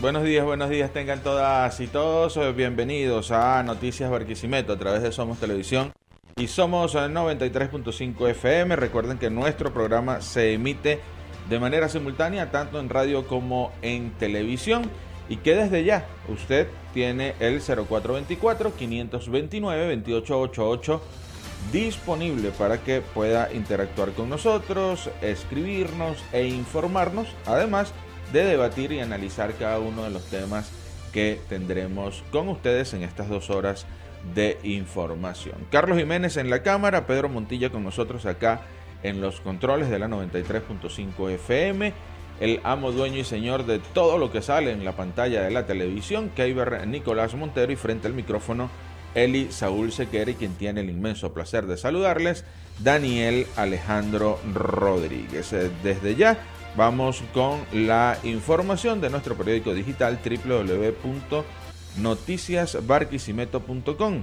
Buenos días, buenos días tengan todas y todos. Eh, bienvenidos a Noticias Barquisimeto a través de Somos Televisión y somos 93.5 FM. Recuerden que nuestro programa se emite de manera simultánea tanto en radio como en televisión y que desde ya usted tiene el 0424-529-2888 disponible para que pueda interactuar con nosotros, escribirnos e informarnos, además de debatir y analizar cada uno de los temas que tendremos con ustedes en estas dos horas de información. Carlos Jiménez en la cámara, Pedro Montilla con nosotros acá en los controles de la 93.5 FM, el amo, dueño y señor de todo lo que sale en la pantalla de la televisión, Keiber Nicolás Montero y frente al micrófono Eli Saúl Sequeri, quien tiene el inmenso placer de saludarles, Daniel Alejandro Rodríguez. Eh, desde ya vamos con la información de nuestro periódico digital www noticiasbarquisimeto.com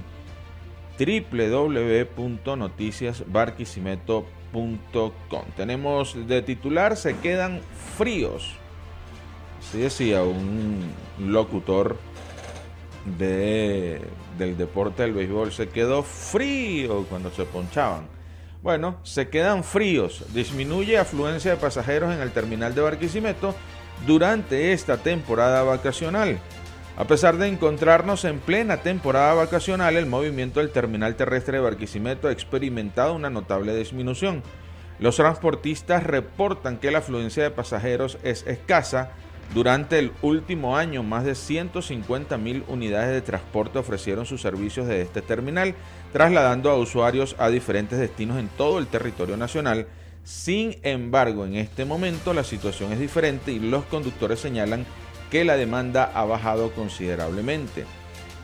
www.noticiasbarquisimeto.com Tenemos de titular Se quedan fríos. Así decía un locutor de, del deporte del béisbol. Se quedó frío cuando se ponchaban. Bueno, se quedan fríos. Disminuye afluencia de pasajeros en el terminal de Barquisimeto durante esta temporada vacacional. A pesar de encontrarnos en plena temporada vacacional, el movimiento del terminal terrestre de Barquisimeto ha experimentado una notable disminución. Los transportistas reportan que la afluencia de pasajeros es escasa. Durante el último año, más de 150 mil unidades de transporte ofrecieron sus servicios de este terminal, trasladando a usuarios a diferentes destinos en todo el territorio nacional. Sin embargo, en este momento la situación es diferente y los conductores señalan que la demanda ha bajado considerablemente.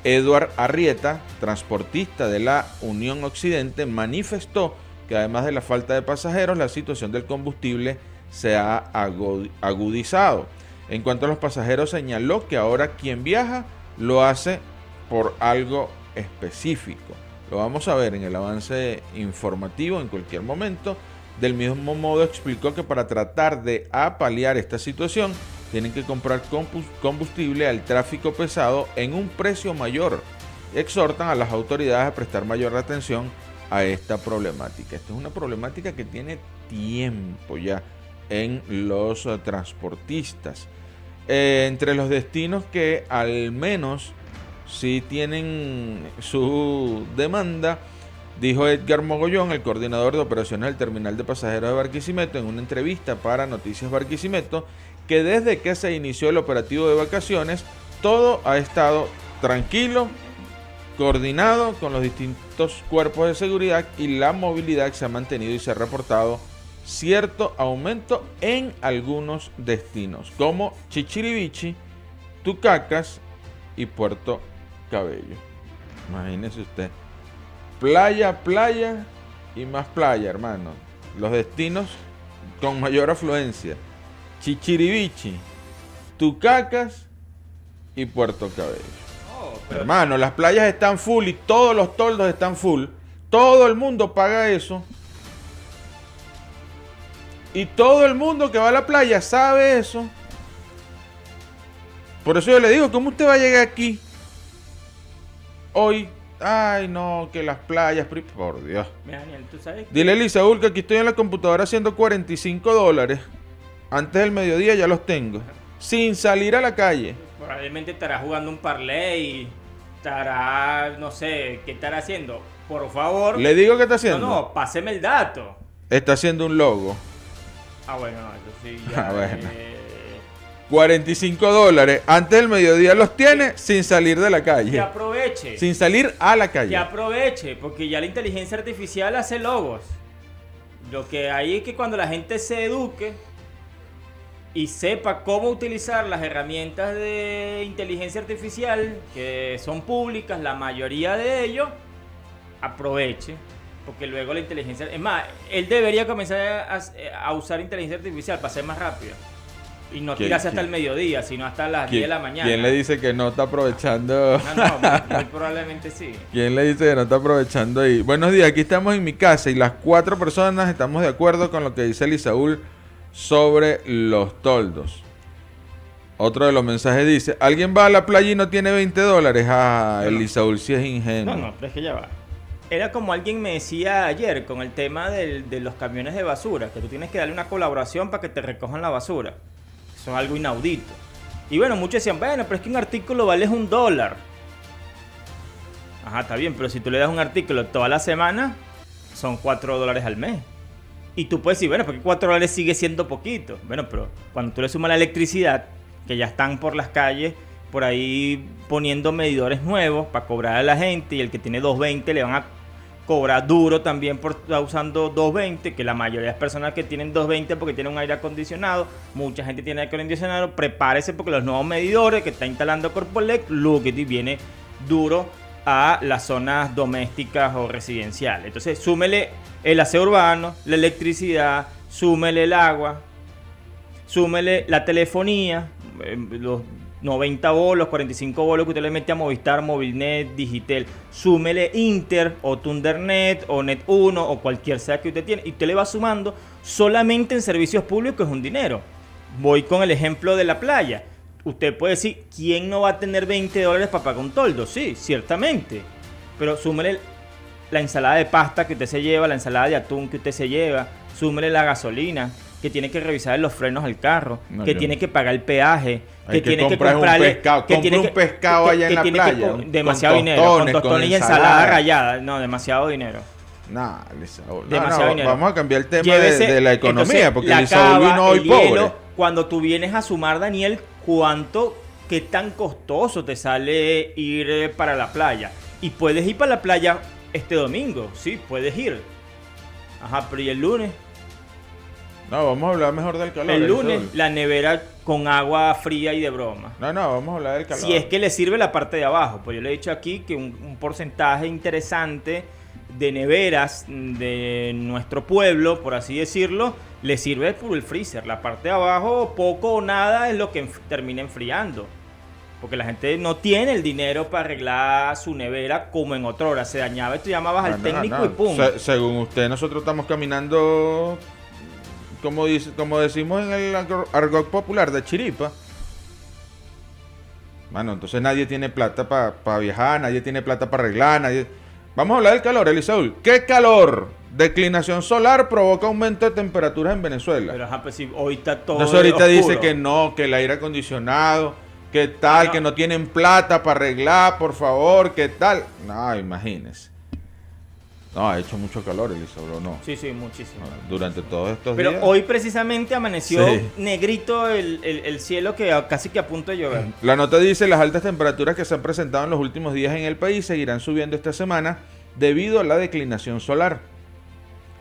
Eduard Arrieta, transportista de la Unión Occidente, manifestó que además de la falta de pasajeros, la situación del combustible se ha agudizado. En cuanto a los pasajeros, señaló que ahora quien viaja lo hace por algo específico. Lo vamos a ver en el avance informativo en cualquier momento. Del mismo modo explicó que para tratar de apalear esta situación, tienen que comprar combustible al tráfico pesado en un precio mayor. Exhortan a las autoridades a prestar mayor atención a esta problemática. Esta es una problemática que tiene tiempo ya en los transportistas. Eh, entre los destinos que al menos si tienen su demanda, dijo Edgar Mogollón, el coordinador de operaciones del terminal de pasajeros de Barquisimeto, en una entrevista para Noticias Barquisimeto, que desde que se inició el operativo de vacaciones, todo ha estado tranquilo, coordinado con los distintos cuerpos de seguridad y la movilidad se ha mantenido y se ha reportado cierto aumento en algunos destinos, como Chichiribichi, Tucacas y Puerto Cabello. Imagínese usted. Playa, playa y más playa, hermano. Los destinos con mayor afluencia. Chichiribichi, Tucacas y Puerto Cabello. Oh, Hermano, las playas están full y todos los toldos están full. Todo el mundo paga eso. Y todo el mundo que va a la playa sabe eso. Por eso yo le digo, ¿cómo usted va a llegar aquí hoy? Ay, no, que las playas, por Dios. Dile a Elisaúl que aquí estoy en la computadora haciendo 45 dólares. Antes del mediodía ya los tengo. Sin salir a la calle. Probablemente estará jugando un parlay. Estará, no sé, ¿qué estará haciendo? Por favor. Le digo que está haciendo. No, no, páseme el dato. Está haciendo un logo. Ah, bueno, eso sí. Ya, ah, bueno. 45 dólares. Antes del mediodía los tiene sin salir de la calle. Que aproveche. Sin salir a la calle. Que aproveche, porque ya la inteligencia artificial hace logos. Lo que hay es que cuando la gente se eduque y sepa cómo utilizar las herramientas de inteligencia artificial que son públicas, la mayoría de ellos, aproveche. Porque luego la inteligencia... Es más, él debería comenzar a, usar inteligencia artificial para ser más rápido. Y no tirarse hasta el mediodía, sino hasta las 10 de la mañana. ¿Quién le dice que no está aprovechando? No, no, probablemente sí. ¿Quién le dice que no está aprovechando ahí? Buenos días, aquí estamos en mi casa y las cuatro personas estamos de acuerdo con lo que dice Elisaúl sobre los toldos. Otro de los mensajes dice, alguien va a la playa y no tiene 20 dólares. Ah, no. Elisaúl sí es ingenuo. No, no, pero es que ya va. Era como alguien me decía ayer con el tema del- de los camiones de basura, que tú tienes que darle una colaboración para que te recojan la basura. Eso es algo inaudito. Y bueno, muchos decían, bueno, pero es que un artículo vale un dólar. Ajá, está bien, pero si tú le das un artículo toda la semana, son 4 dólares al mes. Y tú puedes decir, bueno, porque 4 dólares sigue siendo poquito. Bueno, pero cuando tú le sumas la electricidad, que ya están por las calles, por ahí poniendo medidores nuevos para cobrar a la gente, y el que tiene 220 le van a cobrar duro también por estar usando 220, que la mayoría de las personas que tienen 220 porque tienen un aire acondicionado, mucha gente tiene aire acondicionado, prepárese porque los nuevos medidores que está instalando Corpolec, look it, y viene duro a las zonas domésticas o residenciales. Entonces, súmele el aseo urbano, la electricidad, súmele el agua, súmele la telefonía, eh, los 90 bolos, 45 bolos que usted le mete a Movistar, Movilnet, Digitel, súmele Inter o Thundernet o Net1 o cualquier sea que usted tiene y usted le va sumando solamente en servicios públicos es un dinero. Voy con el ejemplo de la playa. Usted puede decir, ¿quién no va a tener 20 dólares para pagar un toldo? Sí, ciertamente. Pero súmele la ensalada de pasta que usted se lleva, la ensalada de atún que usted se lleva, súmele la gasolina, que tiene que revisar los frenos al carro, No, que yo tiene que pagar el peaje, Hay que que tiene que un comprarle pescado, que tiene un pescado que- allá en la playa, con- con demasiado dinero, con tostones, con y ensalada. rayada, no, demasiado dinero. Nah, Demasiado no, dinero. vamos a cambiar el tema de, Llévese- de la economía, entonces, porque la cava, vino hoy el pobre. hielo, cuando tú vienes a sumar, Daniel, ¿cuánto, qué tan costoso te sale ir eh, para la playa? Y puedes ir para la playa este domingo, sí, puedes ir. Ajá, pero ¿y el lunes? No, vamos a hablar mejor del calor. el lunes, la nevera con agua fría y de broma. No, no, vamos a hablar del calor. Si es que le sirve la parte de abajo, pues yo le he dicho aquí que un, un porcentaje interesante de neveras de nuestro pueblo, por así decirlo, le sirve por el freezer. La parte de abajo, poco o nada, es lo que enf- termina enfriando. Porque la gente no tiene el dinero para arreglar su nevera como en otra hora. Se dañaba y tú llamabas al no, técnico no. y pum. Se- según usted, nosotros estamos caminando, como, dice, como decimos en el argo- argot popular, de chiripa. Bueno, entonces nadie tiene plata para viajar, nadie tiene plata para arreglar, nadie... Vamos a hablar del calor, Elisaúl. ¿Qué calor? Declinación solar provoca aumento de temperaturas en Venezuela. Pero ajá, pues si hoy está todo. Entonces ahorita dice que no, que el aire acondicionado, que tal, No. que no tienen plata para arreglar, por favor, que tal. No, imagínese. No, ha hecho mucho calor, Elisauro, no. Sí, sí, muchísimo. Durante todos estos Pero días. hoy precisamente amaneció Sí. negrito el, el- el cielo que casi que a punto de llover. La nota dice las altas temperaturas que se han presentado en los últimos días en el país seguirán subiendo esta semana debido a la declinación solar.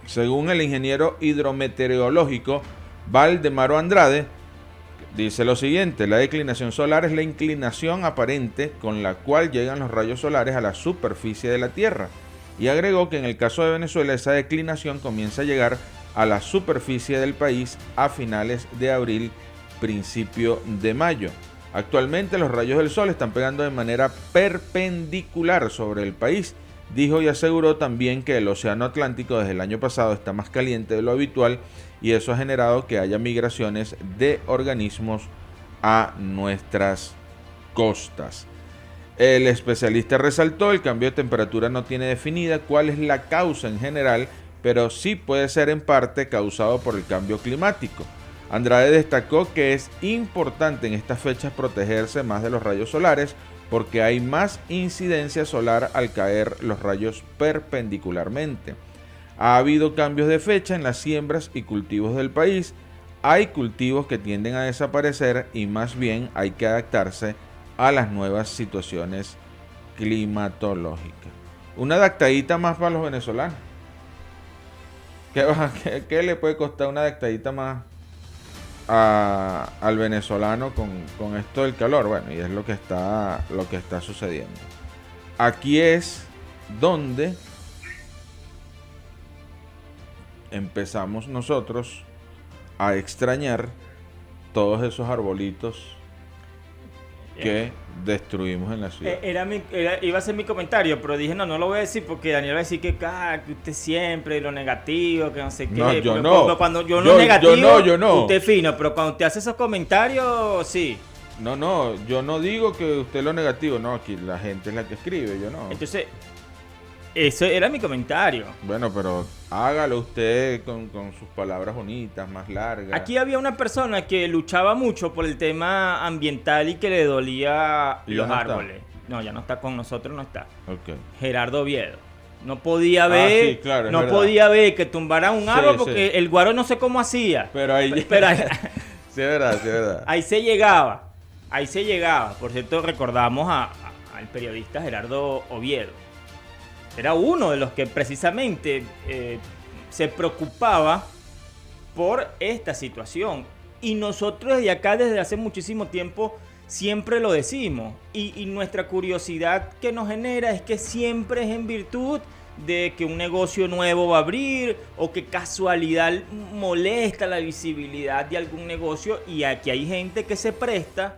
Según el ingeniero hidrometeorológico Valdemaro Andrade, dice lo siguiente, la declinación solar es la inclinación aparente con la cual llegan los rayos solares a la superficie de la Tierra. Y agregó que en el caso de Venezuela esa declinación comienza a llegar a la superficie del país a finales de abril, principio de mayo. Actualmente los rayos del sol están pegando de manera perpendicular sobre el país. Dijo y aseguró también que el Océano Atlántico desde el año pasado está más caliente de lo habitual y eso ha generado que haya migraciones de organismos a nuestras costas. El especialista resaltó el cambio de temperatura no tiene definida cuál es la causa en general, pero sí puede ser en parte causado por el cambio climático. Andrade destacó que es importante en estas fechas protegerse más de los rayos solares porque hay más incidencia solar al caer los rayos perpendicularmente. Ha habido cambios de fecha en las siembras y cultivos del país. Hay cultivos que tienden a desaparecer y más bien hay que adaptarse a las nuevas situaciones climatológicas. Una adaptadita más para los venezolanos. ¿Qué, le puede costar una adaptadita más a- al venezolano con, con esto del calor? Bueno, y es lo que está, lo que está sucediendo. Aquí es donde empezamos nosotros a extrañar todos esos arbolitos que destruimos en la ciudad. Era mi, era- iba a ser mi comentario, pero dije, no, no lo voy a decir porque Daniel va a decir que, ah, que usted siempre lo negativo, que no sé qué. No, yo no. cuando- Cuando yo, Yo- lo negativo, yo no, yo no. usted es fino, pero cuando usted hace esos comentarios, sí. No, no, yo no digo que usted lo negativo, no, aquí la gente es la que escribe, yo no. Entonces, eso era mi comentario. Bueno, pero hágalo usted con, con sus palabras bonitas, más largas. Aquí había una persona que luchaba mucho por el tema ambiental y que le dolía los no está. árboles. No, ya no está con nosotros, no está. Ok. Gerardo Oviedo. No podía Ah, ver, sí, claro, es no verdad. podía ver que tumbaran un árbol sí. porque el guaro no sé cómo hacía. Pero ahí... Pero ahí, sí, es verdad, sí, es verdad. ahí se llegaba, ahí se llegaba. Por cierto, recordamos a- a- al periodista Gerardo Oviedo. Era uno de los que precisamente eh, se preocupaba por esta situación. Y nosotros desde acá, desde hace muchísimo tiempo, siempre lo decimos. Y, y nuestra curiosidad que nos genera es que siempre es en virtud de que un negocio nuevo va a abrir o que casualidad molesta la visibilidad de algún negocio y aquí hay gente que se presta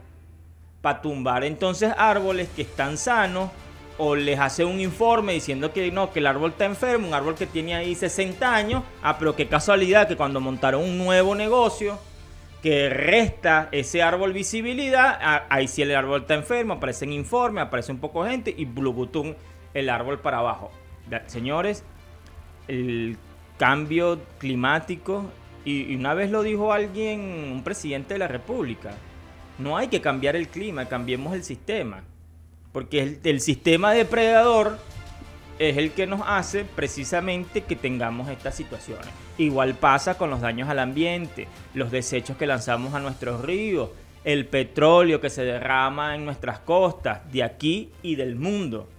para tumbar entonces árboles que están sanos o les hace un informe diciendo que no, que el árbol está enfermo, un árbol que tiene ahí 60 años, ah, pero qué casualidad que cuando montaron un nuevo negocio que resta ese árbol visibilidad, ah, ahí sí el árbol está enfermo, aparecen informes, aparece un poco gente y blubutum el árbol para abajo. Señores, el cambio climático, y una vez lo dijo alguien, un presidente de la República, no hay que cambiar el clima, cambiemos el sistema. Porque el, sistema depredador es el que nos hace precisamente que tengamos estas situaciones. Igual pasa con los daños al ambiente, los desechos que lanzamos a nuestros ríos, el petróleo que se derrama en nuestras costas, de aquí y del mundo.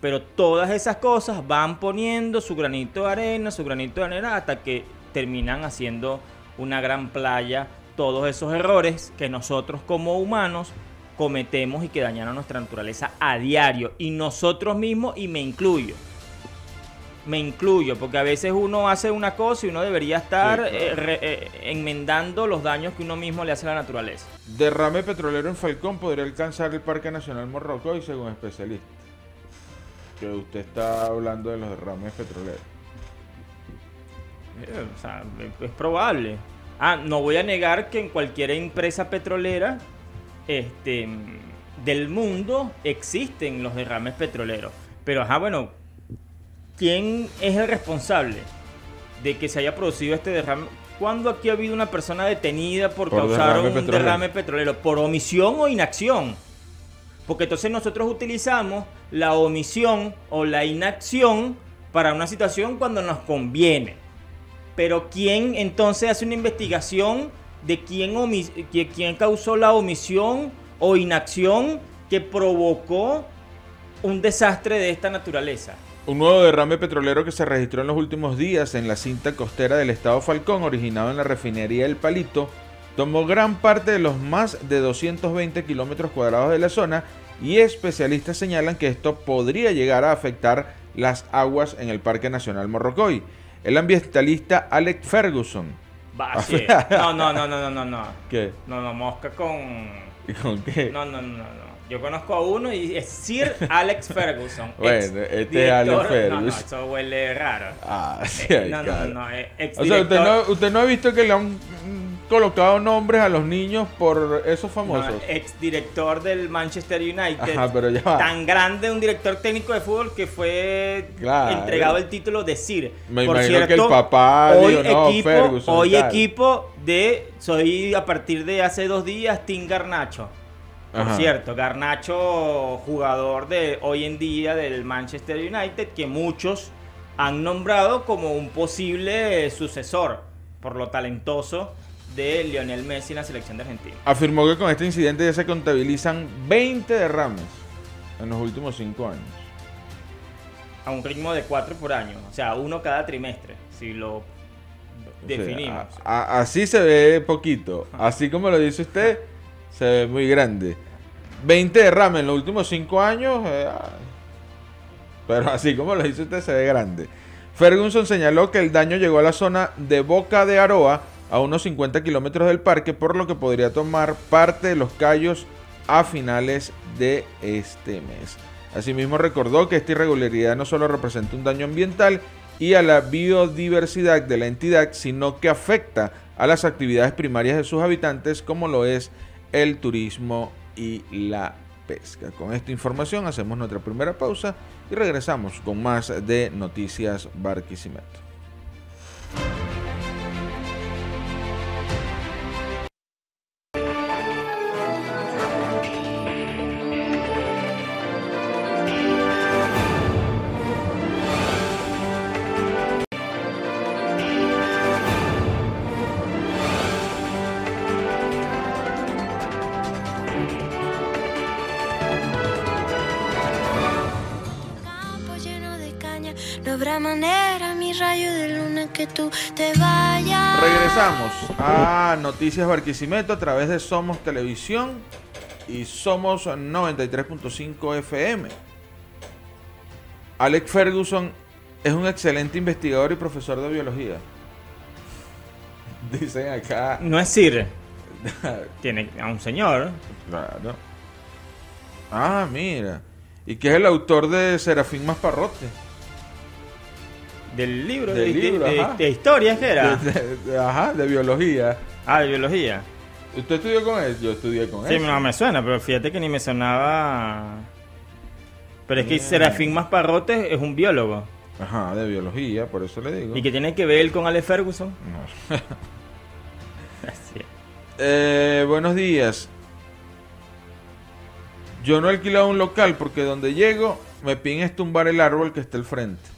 Pero todas esas cosas van poniendo su granito de arena, su granito de arena, hasta que terminan haciendo una gran playa todos esos errores que nosotros como humanos cometemos y que dañan a nuestra naturaleza a diario. Y nosotros mismos, y me incluyo. Me incluyo, porque a veces uno hace una cosa y uno debería estar Sí, claro. eh, re- eh, enmendando los daños que uno mismo le hace a la naturaleza. Derrame petrolero en Falcón podría alcanzar el Parque Nacional Morrocoy según especialistas. Que usted está hablando de los derrames petroleros. Eh, o sea, es- es probable. Ah, no voy a negar que en cualquier empresa petrolera este, del mundo existen los derrames petroleros. Pero, ajá, bueno, ¿quién es el responsable de que se haya producido este derrame? ¿Cuándo aquí ha habido una persona detenida por, Por causar derrame un petrolero. derrame petrolero? ¿Por omisión o inacción? Porque entonces nosotros utilizamos la omisión o la inacción para una situación cuando nos conviene. Pero ¿quién entonces hace una investigación de quién, quién causó la omisión o inacción que provocó un desastre de esta naturaleza? Un nuevo derrame petrolero que se registró en los últimos días en la cinta costera del estado Falcón, originado en la refinería El Palito, tomó gran parte de los más de 220 kilómetros cuadrados de la zona y especialistas señalan que esto podría llegar a afectar las aguas en el Parque Nacional Morrocoy. El ambientalista Alex Ferguson. Sí. No, no, no, no, no, no, no. ¿Qué? No, no, mosca con... ¿Y con qué? No, no, no, no. no. Yo conozco a uno y es Sir Alex Ferguson. Bueno, este es Alex No, no, Ferguson. eso huele raro. Ah, sí, Eh, no, no, cara. no, no, eh, O sea, usted no, usted no ha visto que le han colocado nombres a los niños por esos famosos. No, ex director del Manchester United. Ajá, pero ya va. Tan grande un director técnico de fútbol que fue Claro. entregado el título de Sir. Me imagino que el papá hoy dijo, "No, equipo, Ferguson", hoy tal. equipo de soy a partir de hace dos días Team Garnacho. Por Ajá. cierto, Garnacho, jugador de hoy en día del Manchester United, que muchos han nombrado como un posible sucesor por lo talentoso de Lionel Messi en la selección de Argentina. Afirmó que con este incidente ya se contabilizan 20 derrames en los últimos 5 años. A un ritmo de 4 por año, o sea, uno cada trimestre, si lo O sea, definimos. a- a- así se ve poquito. Así como lo dice usted, se ve muy grande. 20 derrames en los últimos 5 años. eh, pero así como lo dice usted, se ve grande. Ferguson señaló que el daño llegó a la zona de Boca de Aroa, a unos 50 kilómetros del parque, por lo que podría tomar parte de los callos a finales de este mes. Asimismo recordó que esta irregularidad no solo representa un daño ambiental y a la biodiversidad de la entidad, sino que afecta a las actividades primarias de sus habitantes, como lo es el turismo y la pesca. Con esta información hacemos nuestra primera pausa y regresamos con más de Noticias Barquisimeto. Regresamos a Noticias Barquisimeto a través de Somos Televisión y Somos 93.5 FM. Alex Ferguson es un excelente investigador y profesor de biología. Dicen acá. No es Sir. Tiene a un señor. Claro. Ah, mira. Y que es el autor de Serafín Masparrote. Del libro, de, de, historia, ¿qué era? ajá, de biología. Ah, de biología. ¿Usted estudió con él? Yo estudié con él. Sí, no me suena, pero fíjate que ni me sonaba. Pero es que Serafín Masparrote es un biólogo. Ajá, de biología, por eso le digo. ¿Y qué tiene que ver él con Ale Ferguson? No. eh, buenos días. Yo no he alquilado un local porque donde llego me piden tumbar el árbol que está al frente.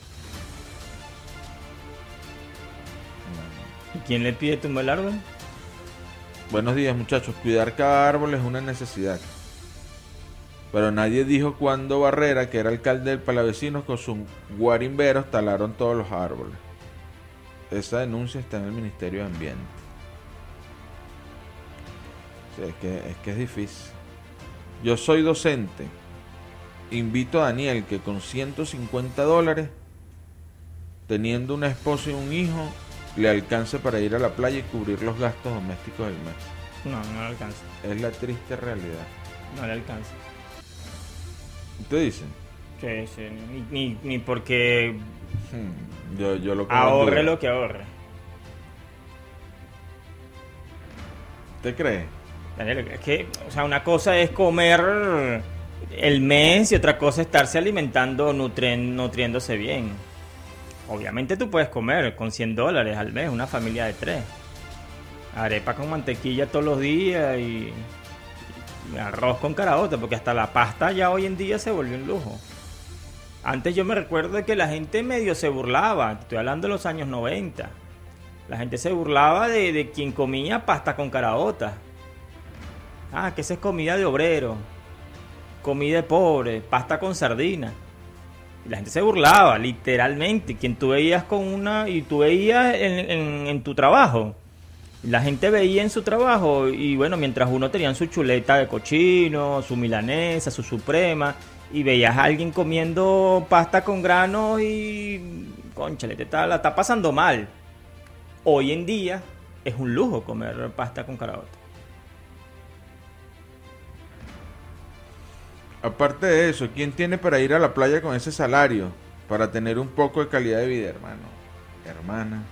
¿Quién le pide tumbar el árbol? Buenos días muchachos, cuidar cada árbol es una necesidad. Pero nadie dijo cuando Barrera, que era alcalde del Palavecinos, con sus guarimberos talaron todos los árboles. Esa denuncia está en el Ministerio de Ambiente. es, que, es que es difícil. Yo soy docente. Invito a Daniel que con 150 dólares, teniendo una esposa y un hijo, le alcance para ir a la playa y cubrir los gastos domésticos del mes. No, no le alcanza. Es la triste realidad. No le alcanza. ¿Usted dice? Sí, sí. Ni, ni, porque hmm, yo, yo lo ahorre lo que ahorre. ¿Usted cree? es que, o sea, una cosa es comer el mes y otra cosa es estarse alimentando, nutriéndose bien. Obviamente tú puedes comer con 100 dólares al mes, una familia de tres. Arepa con mantequilla todos los días y, arroz con caraota, porque hasta la pasta ya hoy en día se volvió un lujo. Antes yo me recuerdo de que la gente medio se burlaba, estoy hablando de los años 90. La gente se burlaba de, de quien comía pasta con caraota. Ah, que esa es comida de obrero, comida de pobre, pasta con sardina la gente se burlaba, literalmente. Quien tú veías con una. Y tú veías en, tu trabajo. La gente veía en su trabajo. Y bueno, mientras uno tenía su chuleta de cochino, su milanesa, su suprema. Y veías a alguien comiendo pasta con granos y. Conchale, te está, la está pasando mal. Hoy en día es un lujo comer pasta con carabota. Aparte de eso, ¿quién tiene para ir a la playa con ese salario? Para tener un poco de calidad de vida, hermano. Hermana,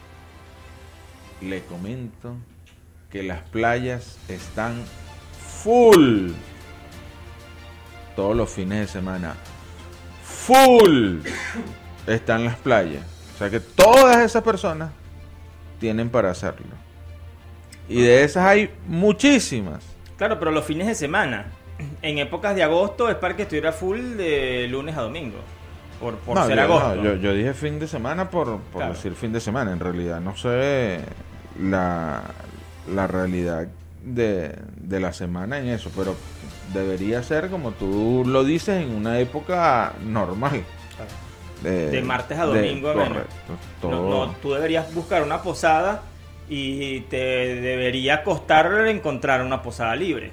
le comento que las playas están full. Todos los fines de semana. Full. Están las playas. O sea que todas esas personas tienen para hacerlo. Y de esas hay muchísimas. Claro, pero los fines de semana en épocas de agosto es para que estuviera full de lunes a domingo. Por, por ser agosto. yo, dije fin de semana por, decir fin de semana. En realidad no sé la, la realidad de, de la semana en eso, pero debería ser como tú lo dices en una época normal. De, martes a domingo. no, tú deberías buscar una posada y te debería costar encontrar una posada libre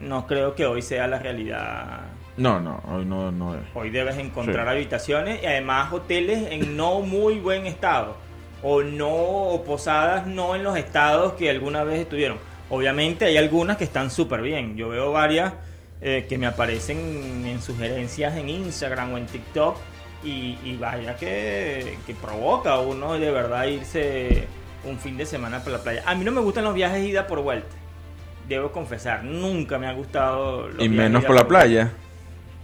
no creo que hoy sea la realidad. No, no, hoy no, no es. Hoy debes encontrar habitaciones y además hoteles en no muy buen estado. O no, o posadas no en los estados que alguna vez estuvieron. Obviamente hay algunas que están súper bien. Yo veo varias eh, que me aparecen en sugerencias en Instagram o en TikTok. Y, vaya que, que provoca a uno de verdad irse un fin de semana por la playa. A mí no me gustan los viajes ida por vuelta debo confesar, nunca me ha gustado. y menos por la playa.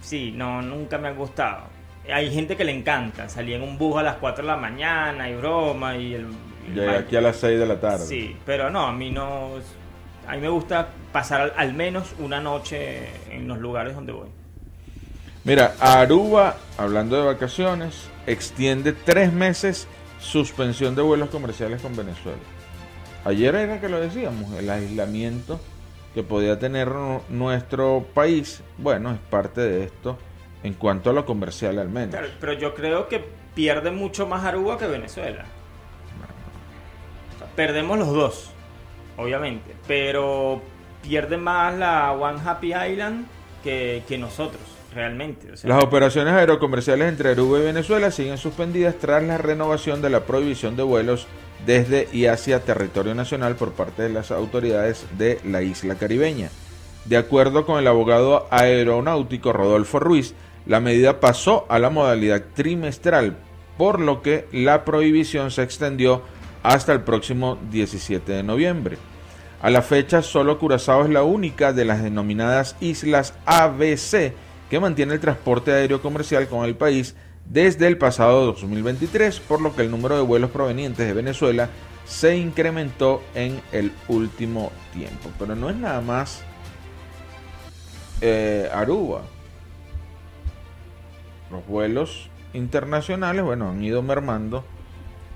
Sí, no, nunca me ha gustado. Hay gente que le encanta, salir en un bus a las 4 de la mañana y broma y el... Ya aquí a las 6 de la tarde. Sí, pero no, a mí no... A mí me gusta pasar al, menos una noche en los lugares donde voy. Mira, Aruba, hablando de vacaciones, extiende tres meses suspensión de vuelos comerciales con Venezuela. Ayer era que lo decíamos, el aislamiento que podía tener nuestro país, bueno, es parte de esto en cuanto a lo comercial al menos. pero yo creo que pierde mucho más Aruba que Venezuela. perdemos los dos, obviamente, pero pierde más la One Happy Island que, nosotros, realmente. Las operaciones aerocomerciales entre Aruba y Venezuela siguen suspendidas tras la renovación de la prohibición de vuelos desde y hacia territorio nacional por parte de las autoridades de la isla caribeña. De acuerdo con el abogado aeronáutico Rodolfo Ruiz, la medida pasó a la modalidad trimestral, por lo que la prohibición se extendió hasta el próximo 17 de noviembre. A la fecha, solo Curazao es la única de las denominadas islas ABC que mantiene el transporte aéreo comercial con el país desde el pasado 2023, por lo que el número de vuelos provenientes de Venezuela se incrementó en el último tiempo. Pero no es nada más eh, Aruba. Los vuelos internacionales, bueno, han ido mermando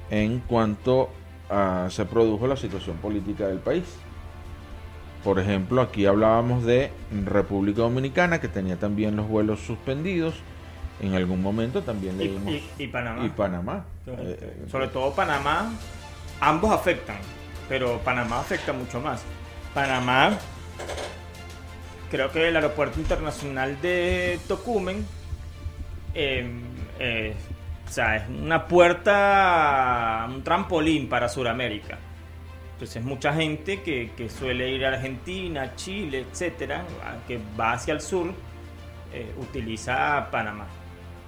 en cuanto a, se produjo la situación política del país. Por ejemplo, aquí hablábamos de República Dominicana, que tenía también los vuelos suspendidos en algún momento también leímos. Y, Panamá. Y Panamá. Eh, Sobre todo Panamá, ambos afectan, pero Panamá afecta mucho más. Panamá, creo que el aeropuerto internacional de Tocumen, em, eh, o sea, es una puerta, un trampolín para Sudamérica. Entonces mucha gente que, que, suele ir a Argentina, Chile, etcétera, que va hacia el sur, eh, utiliza Panamá.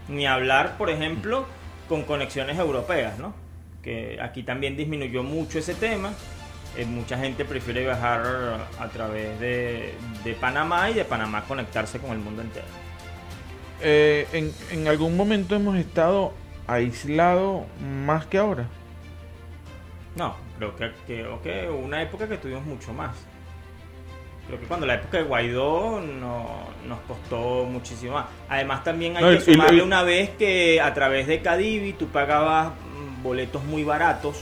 Ni hablar, por ejemplo, con conexiones europeas, ¿no? Que aquí también disminuyó mucho ese tema. Eh, mucha gente prefiere viajar a través de, Panamá y de Panamá conectarse con el mundo entero. Eh, en, algún momento hemos estado aislados más que ahora. No, creo que, que una época que tuvimos mucho más. Creo que cuando la época de Guaidó no, nos costó muchísimo más. Además también hay que sumarle una vez que a través de Cadivi tú pagabas mm, boletos muy baratos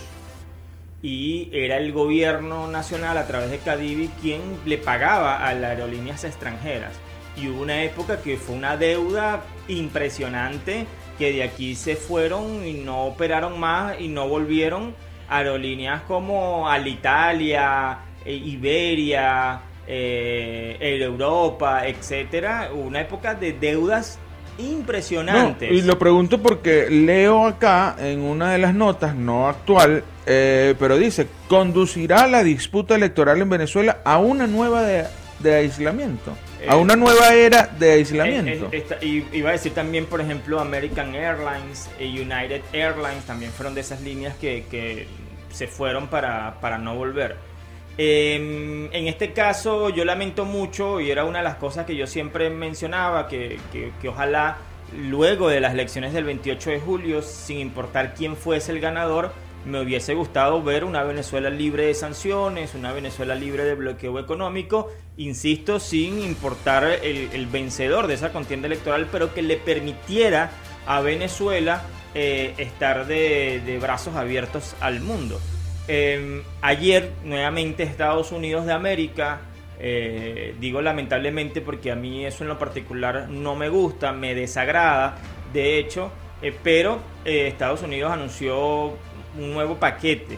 y era el gobierno nacional a través de Cadivi quien le pagaba a las aerolíneas extranjeras. Y hubo una época que fue una deuda impresionante que de aquí se fueron y no operaron más y no volvieron aerolíneas como Alitalia, eh, Iberia, eh, Europa, etcétera, una época de deudas impresionantes. y lo pregunto porque leo acá en una de las notas, no actual, eh, pero dice, conducirá la disputa electoral en Venezuela a una nueva de, aislamiento. a una eh, nueva era de aislamiento. y iba a decir también, por ejemplo, American Airlines y United Airlines también fueron de esas líneas que, que se fueron para, para no volver. Em, en este caso yo lamento mucho y era una de las cosas que yo siempre mencionaba, que, ojalá luego de las elecciones del 28 de julio, sin importar quién fuese el ganador, me hubiese gustado ver una Venezuela libre de sanciones, una Venezuela libre de bloqueo económico, insisto, sin importar el, vencedor de esa contienda electoral, pero que le permitiera a Venezuela eh, estar de brazos abiertos al mundo. Em, ayer, nuevamente, Estados Unidos de América, eh, digo lamentablemente porque a mí eso en lo particular no me gusta, me desagrada, de hecho, eh, pero Estados Unidos anunció un nuevo paquete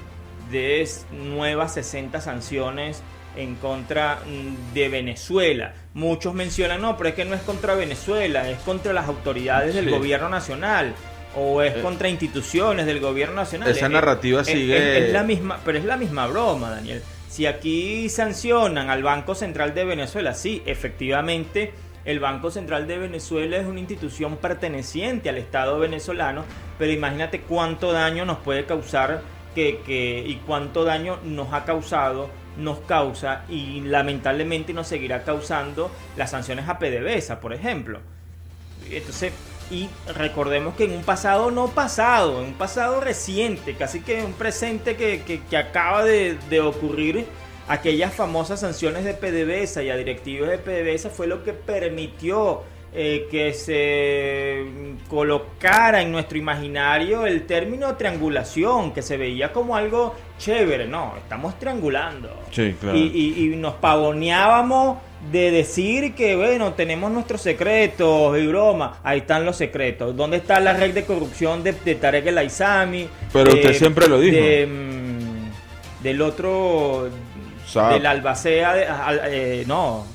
de nuevas 60 sanciones en contra mm, de Venezuela. Muchos mencionan, no, pero es que no es contra Venezuela, es contra las autoridades del gobierno nacional o es eh, contra instituciones del gobierno nacional. Esa narrativa sigue. Es, la misma, pero es la misma broma, Daniel. Si aquí sancionan al Banco Central de Venezuela, sí, efectivamente, el Banco Central de Venezuela es una institución perteneciente al Estado venezolano, pero imagínate cuánto daño nos puede causar que, que, y cuánto daño nos ha causado nos causa y lamentablemente nos seguirá causando las sanciones a PDVSA, por ejemplo. Entonces, y recordemos que en un pasado no pasado, en un pasado reciente, casi que un presente que, que, acaba de, de, ocurrir, aquellas famosas sanciones de PDVSA y a directivos de PDVSA fue lo que permitió eh, que se colocara en nuestro imaginario el término triangulación, que se veía como algo chévere. No, estamos triangulando. Sí, claro. y, y, nos pavoneábamos de decir que, bueno, tenemos nuestros secretos y broma. Ahí están los secretos. ¿Dónde está la red de corrupción de, Tarek El Aizami? Pero usted siempre lo dijo. Mm, del otro. Del Albacea. Eh, no.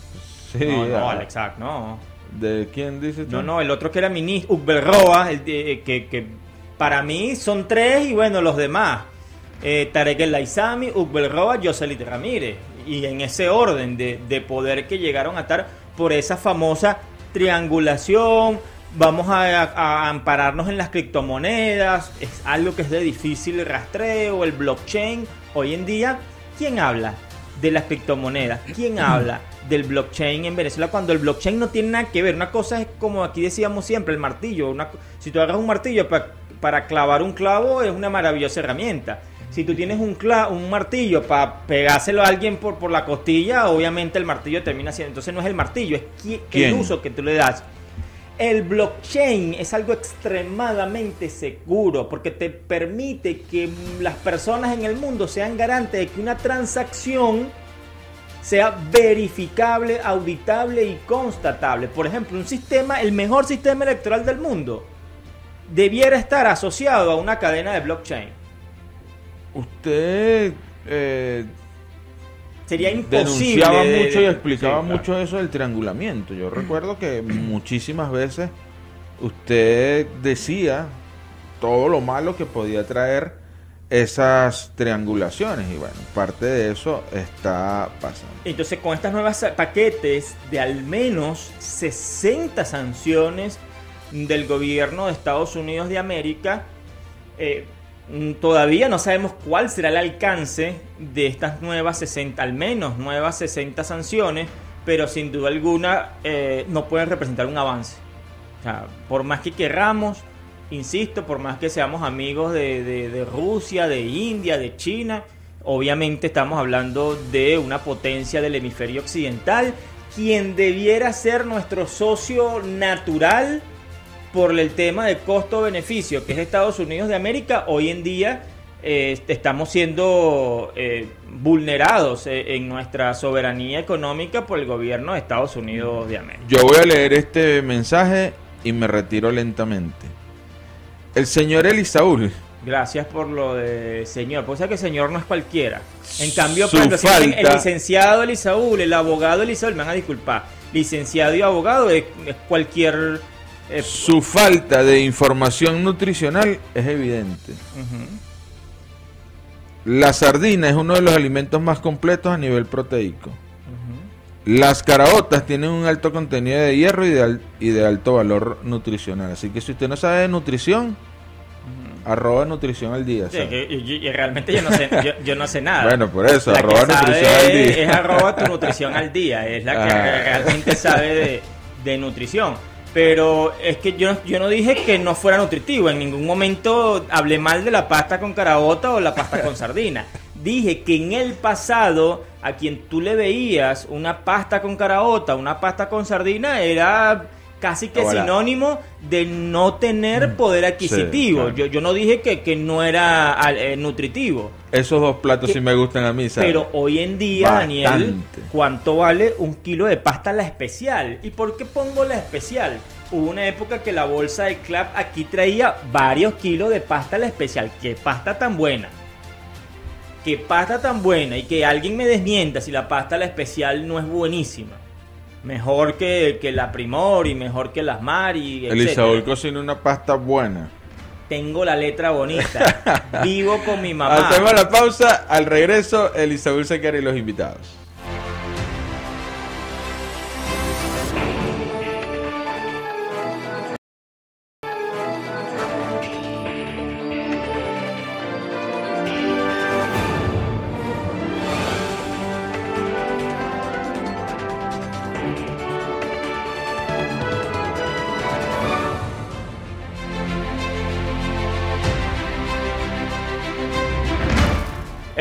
Sí, no, no, Alexac, no. ¿De quién dice No, no, el otro que era ministro, Roa, el, que, que, para mí son tres y bueno, los demás. Eh, Tarek El Laizami, Roa, Joselit Ramírez. Y en ese orden de, de poder que llegaron a estar por esa famosa triangulación, vamos a, ampararnos en las criptomonedas, es algo que es de difícil rastreo, el blockchain. Hoy en día, ¿quién habla de las criptomonedas? ¿Quién habla del blockchain en Venezuela cuando el blockchain no tiene nada que ver. Una cosa es como aquí decíamos siempre, el martillo. Una, si tú agarras un martillo para, para clavar un clavo es una maravillosa herramienta. Si tú tienes un, un martillo para pegárselo a alguien por, por la costilla, obviamente el martillo termina siendo... Entonces no es el martillo, es el uso que tú le das. El blockchain es algo extremadamente seguro porque te permite que las personas en el mundo sean garantes de que una transacción sea verificable, auditable y constatable. Por ejemplo, un sistema, el mejor sistema electoral del mundo, debiera estar asociado a una cadena de blockchain. Usted eh, sería imposible. Denunciaba mucho y explicaba mucho eso del triangulamiento. Yo recuerdo que muchísimas veces usted decía todo lo malo que podía traer esas triangulaciones y bueno, parte de eso está pasando. Entonces con estas nuevas paquetes de al menos 60 sanciones del gobierno de Estados Unidos de América, eh, todavía no sabemos cuál será el alcance de estas nuevas 60, al menos nuevas 60 sanciones, pero sin duda alguna eh, no pueden representar un avance. O sea, por más que querramos, insisto, por más que seamos amigos de, Rusia, de India, de China, obviamente estamos hablando de una potencia del hemisferio occidental, quien debiera ser nuestro socio natural por el tema de costo-beneficio, que es Estados Unidos de América, hoy en día eh, estamos siendo eh, vulnerados eh, en nuestra soberanía económica por el gobierno de Estados Unidos de América. Yo voy a leer este mensaje y me retiro lentamente. El señor Elisaúl. Gracias por lo de señor. Pues que señor no es cualquiera. En cambio, el licenciado Elisaúl, el abogado Elisaúl, me van a disculpar. Licenciado y abogado es, cualquier. Su falta de información nutricional es evidente. La sardina es uno de los alimentos más completos a nivel proteico. Las caraotas tienen un alto contenido de hierro y de, y de alto valor nutricional. Así que si usted no sabe de nutrición, arroba nutrición al día. y, realmente yo no sé, yo, no sé nada. Bueno, por eso, arroba nutrición al día. Es arroba tu nutrición al día, es la que ah. realmente sabe de, de, nutrición. Pero es que yo, yo no dije que no fuera nutritivo, en ningún momento hablé mal de la pasta con carabota o la pasta con sardina. Dije que en el pasado a quien tú le veías una pasta con caraota, una pasta con sardina, era casi que sinónimo de no tener mm. poder adquisitivo. yo, yo no dije que, que no era eh, nutritivo. Esos dos platos sí me gustan a mí, ¿sabes? Pero hoy en día, Daniel, ¿cuánto vale un kilo de pasta la especial? ¿Y por qué pongo la especial? Hubo una época que la bolsa de Club aquí traía varios kilos de pasta la especial. ¡Qué pasta tan buena! que pasta tan buena y que alguien me desmienta si la pasta la especial no es buenísima. Mejor que, la Primor y mejor que las Mari. Elisaúl cocina una pasta buena. Tengo la letra bonita. Vivo con mi mamá. Hacemos la pausa. Al regreso, Elisaúl se y los invitados.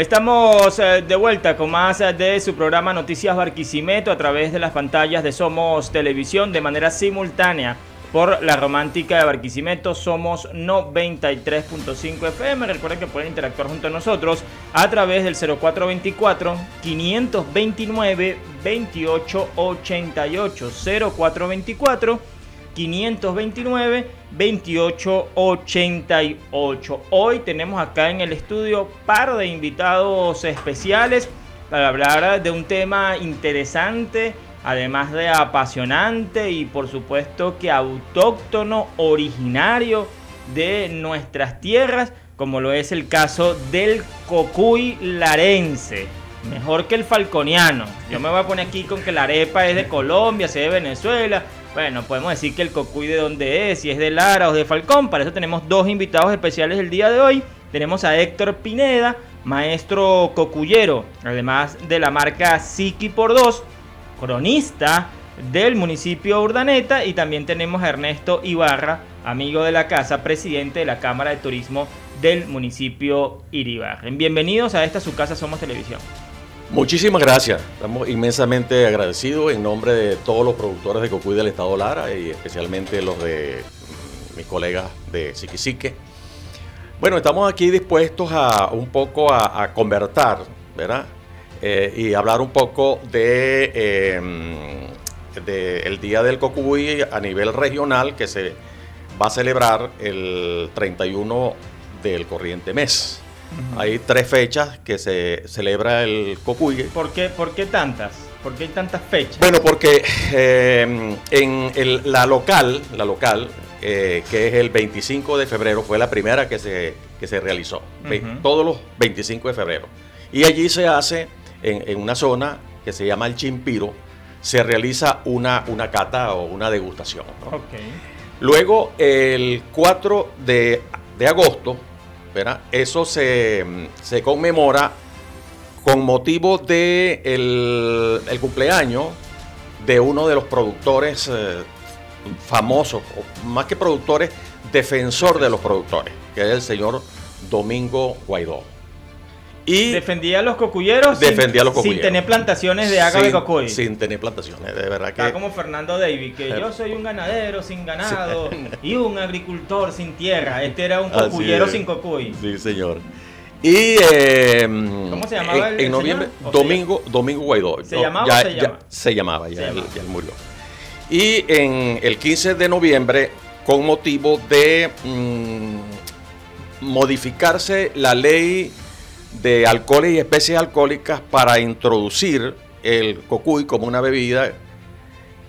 Estamos eh, de vuelta con más eh, de su programa Noticias Barquisimeto a través de las pantallas de Somos Televisión de manera simultánea por la romántica de Barquisimeto. Somos 93.5 FM. Recuerden que pueden interactuar junto a nosotros a través del 0424 529 2888 0424 529 2888. Hoy tenemos acá en el estudio par de invitados especiales para hablar de un tema interesante, además de apasionante y por supuesto que autóctono, originario de nuestras tierras, como lo es el caso del cocuy larense. Mejor que el falconiano. Yo me voy a poner aquí con que la arepa es de Colombia, se de Venezuela. Bueno, podemos decir que el cocuy de dónde es, si es de Lara o de Falcón. Para eso tenemos dos invitados especiales el día de hoy. Tenemos a Héctor Pineda, maestro cocuyero, además de la marca Siki por dos, cronista del municipio Urdaneta. Y también tenemos a Ernesto Ibarra, amigo de la casa, presidente de la Cámara de Turismo del municipio Iribarren. Bienvenidos a esta su casa Somos Televisión. Muchísimas gracias. Estamos inmensamente agradecidos en nombre de todos los productores de Cocuy del Estado Lara y especialmente los de mm, mis colegas de Siquisique. Bueno, estamos aquí dispuestos a un poco a, a ¿verdad? Eh, y hablar un poco de, eh, de el Día del Cocuy a nivel regional que se va a celebrar el 31 del corriente mes. Hay tres fechas que se celebra el Cocuy. ¿Por qué, ¿Por qué tantas? ¿Por qué hay tantas fechas? Bueno, porque eh, en el- la local, la local eh, que es el 25 de febrero, fue la primera que se, que se realizó. Todos los 25 de febrero. Y allí se hace, en, en una zona que se llama el Chimpiro, se realiza una, una cata o una degustación. ¿no? Luego, el 4 de, de agosto, eso se, se conmemora con motivo de el, cumpleaños de uno de los productores eh, famosos, más que productores, defensor de los productores, que es el señor Domingo Guaidó. Y Defendía a los cocuyeros sin- defendía a los sin, cocuyeros. tener plantaciones de agave sin, cocuy. sin tener plantaciones, de verdad que... Está como Fernando David, que Eh. yo soy un ganadero sin ganado y un agricultor sin tierra. Este era un cocuyero sin cocuy. Sí, señor. Y eh, ¿Cómo se llamaba en, el- en el noviembre, Domingo, Domingo Guaidó. ¿Se llamaba o se ya, llama? se llamaba, ya, Se él- llamaba. ya él murió. Y en el 15 de noviembre, con motivo de mm, modificarse la ley de alcoholes y especies alcohólicas para introducir el cocuy como una bebida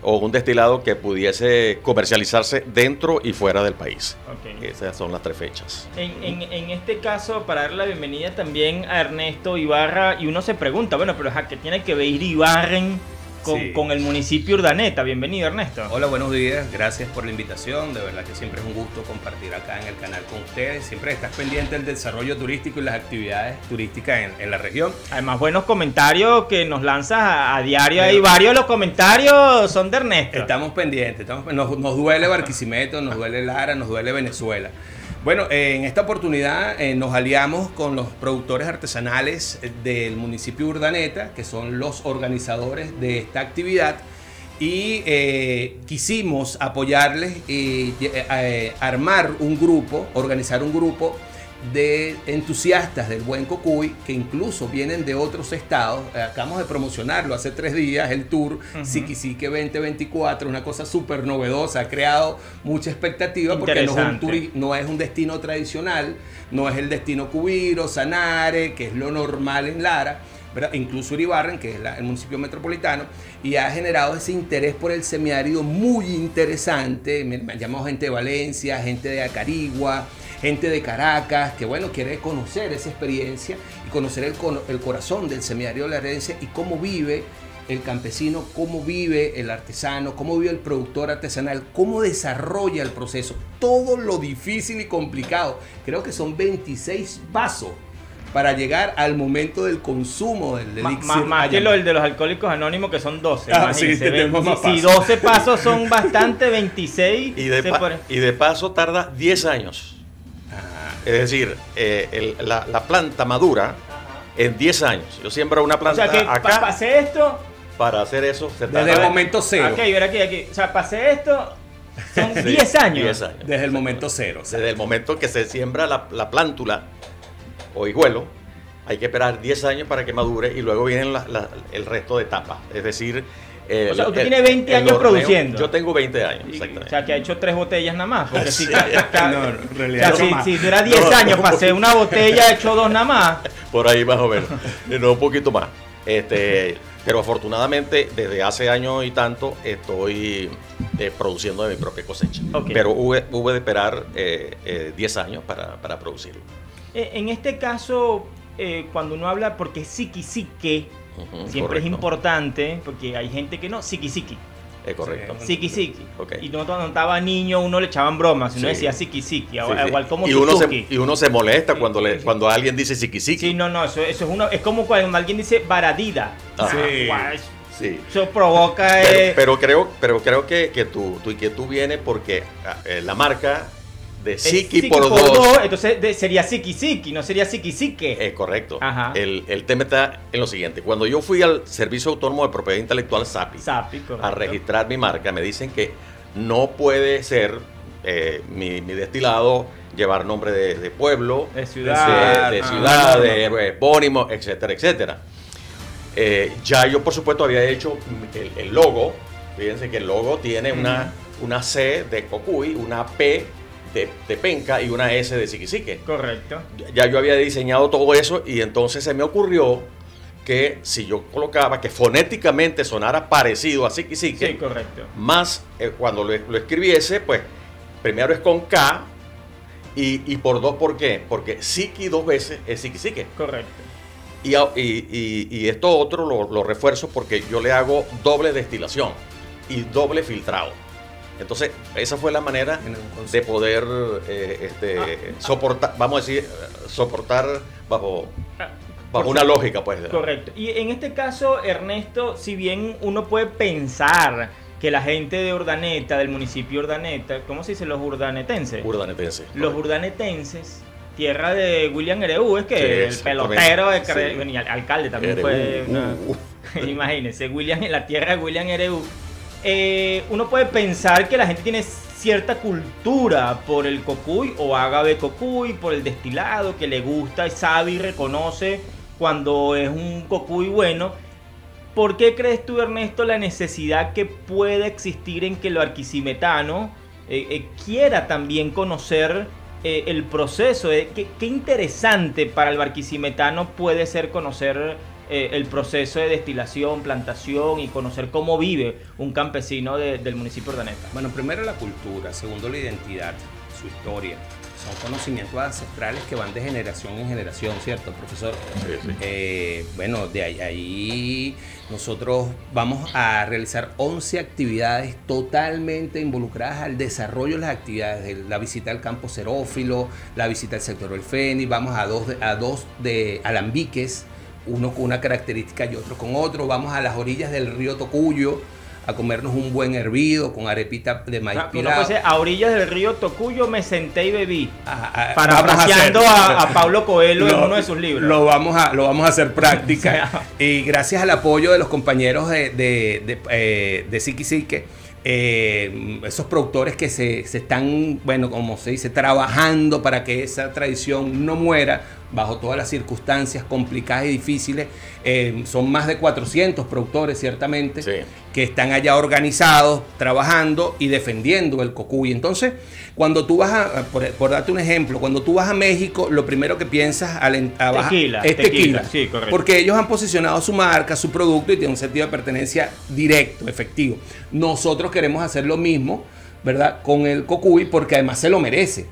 o un destilado que pudiese comercializarse dentro y fuera del país. Esas son las tres fechas. En, en- en este caso, para darle la bienvenida también a Ernesto Ibarra, y uno se pregunta, bueno, pero ¿a qué tiene que ver Ibarren con, Sí. con el municipio Urdaneta? Bienvenido, Ernesto. Hola, buenos días. Gracias por la invitación. De verdad que siempre es un gusto compartir acá en el canal con ustedes. Siempre estás pendiente del desarrollo turístico y las actividades turísticas en, en la región. Además, buenos comentarios que nos lanzas a, a diario. Ahí varios de los comentarios son de Ernesto. Estamos pendientes. Estamos, nos, nos duele Barquisimeto, nos duele Lara, nos duele Venezuela. Bueno, en esta oportunidad eh, nos aliamos con los productores artesanales eh, del municipio de Urdaneta, que son los organizadores de esta actividad, y eh, quisimos apoyarles y eh, armar un grupo, organizar un grupo de entusiastas del buen cocuy que incluso vienen de otros estados. Eh, Acabamos de promocionarlo hace tres días, el tour Siquisique 2024, una cosa súper novedosa, ha creado mucha expectativa porque no es, un no es un destino tradicional, no es el destino cubiro, Sanare, que es lo normal en Lara. ¿verdad? incluso Uribarren, que es la- el municipio metropolitano, y ha generado ese interés por el semiárido muy interesante. Me, me han llamado gente de Valencia, gente de Acarigua, gente de Caracas, que bueno, quiere conocer esa experiencia y conocer el, cono- el corazón del semiárido larense y cómo vive el campesino, cómo vive el artesano, cómo vive el productor artesanal, cómo desarrolla el proceso, todo lo difícil y complicado. Creo que son 26 pasos para llegar al momento del consumo del elixir. ma- más que lo del de los alcohólicos anónimos, que son 12. Ah, imagínense. sí, tenemos Ve- más si, si pasos. 12 pasos son bastante, 26. Y de, se pa- pone- y de paso tarda 10 años. Es decir, eh, el- la, la planta madura en 10 años. Yo siembro una O planta sea que pa- acá pasé esto. para hacer eso. se Desde el momento cero. Aquí, ver aquí, aquí. O sea, pasé esto. Son Sí, 10 años. 10 años. Desde el momento cero. o sea, Desde el momento que se siembra la, la plántula o hijuelo, hay que esperar 10 años para que madure y luego vienen la- la- el resto de etapas. Es decir, eh, O sea, usted el- tiene 20 años produciendo. Yo tengo 20 años, Y- exactamente. O sea, que ha hecho tres botellas nada más. Porque si, Sí. ca- ca- No, en o realidad sea, no si, más. si dura 10 No, años, no, pasé una botella, he hecho dos nada más. Por ahí más o menos. Eh, no, un poquito más. Este, pero afortunadamente, desde hace años y tanto, estoy eh, produciendo de mi propia cosecha. Pero hube, hube de esperar eh, eh, 10 años para, para producirlo. Eh, En este caso, eh, cuando uno habla, porque psiqui siempre es importante, porque hay gente que no, psiqui psiqui, Es correcto. Ok. Y no, cuando estaba niño uno le echaban bromas, uno Sí. decía Sí, sí. igual como y, uno se, y uno se molesta cuando, le, cuando alguien dice psiqui Sí, no, no, eso, eso es uno, es como cuando alguien dice baradida. Ajá. Sí. Eso- provoca... Pero, eh, pero creo, pero creo que, que tu, tu inquietud viene porque ah, eh, la marca de es Siki por, dos entonces de- sería psiqui psiqui, no sería psiqui psique. es correcto. Ajá. El, el tema está en lo siguiente. Cuando yo fui al Servicio Autónomo de Propiedad Intelectual SAPI Sapi, a registrar mi marca, me dicen que no puede ser eh, mi, mi destilado llevar nombre de, de pueblo, De ciudad. de, de ciudad, de no. epónimo, etcétera, etcétera. Eh, ya yo, por supuesto, había hecho el, el logo. Fíjense que el logo tiene una, una C de Cocuy, una P de, Penca y una S de Siquisique. Correcto. Ya yo había diseñado todo eso y entonces se me ocurrió que si yo colocaba que fonéticamente sonara parecido a Siquisique, Sí, correcto. más eh, cuando lo, lo escribiese, pues primero es con K y, y por dos, ¿por qué? Porque Siki dos veces es Siquisique. Correcto. Y- y- y esto otro lo, lo refuerzo porque yo le hago doble destilación y doble filtrado. Entonces, esa fue la manera de poder eh, este, Ah. soportar, vamos a decir, soportar bajo, Ah, bajo una lógica, pues. Correcto. Y en este caso, Ernesto, si bien uno puede pensar que la gente de Urdaneta, del municipio de Urdaneta, ¿cómo se dice los urdanetenses? Urdanetense. Los urdanetenses, tierra de William Ereu, es que Sí, el pelotero, de Carre- Sí. bueno, y al- alcalde también Ereu, fue. una- uh, Imagínense, William, la tierra de William Ereu. Eh, uno puede pensar que la gente tiene cierta cultura por el cocuy o agave cocuy, por el destilado, que le gusta, sabe y reconoce cuando es un cocuy bueno. ¿Por qué crees tú, Ernesto, la necesidad que puede existir en que lo arquisimetano eh, eh, quiera también conocer el proceso? ¿qué, qué interesante para el barquisimetano puede ser conocer eh, el proceso de destilación, plantación y conocer cómo vive un campesino de- del municipio de Urdaneta. Bueno, primero la cultura, segundo la identidad, su historia. Son conocimientos ancestrales que van de generación en generación, ¿cierto, profesor? Sí, sí. Eh, bueno, de ahí, ahí nosotros vamos a realizar 11 actividades totalmente involucradas al desarrollo de las actividades, de la visita al campo xerófilo, la visita al sector del Fénix, vamos a dos de, a dos de alambiques, uno con una característica y otro con otro, vamos a las orillas del río Tocuyo a comernos un buen hervido con arepita de maíz Ah, pilado. decir, a orillas del río Tocuyo me senté y bebí. Ah, ah, Parafraseando a, a Pablo Coelho en uno de sus libros. Lo vamos a, lo vamos a hacer práctica. Y gracias al apoyo de los compañeros de, de, de, eh, de Siki Sique, eh, esos productores que se, se están, bueno, como se dice, trabajando para que esa tradición no muera bajo todas las circunstancias complicadas y difíciles. Eh, son más de 400 productores, ciertamente, Sí. que están allá organizados, trabajando y defendiendo el cocuy. Entonces, cuando tú vas a, por, por darte un ejemplo, cuando tú vas a México, lo primero que piensas al a baja- Tequila, es tequila, tequila. sí, correcto. Porque ellos han posicionado su marca, su producto y tienen un sentido de pertenencia directo, efectivo. Nosotros queremos hacer lo mismo, ¿verdad? Con el cocuy porque además se lo merece.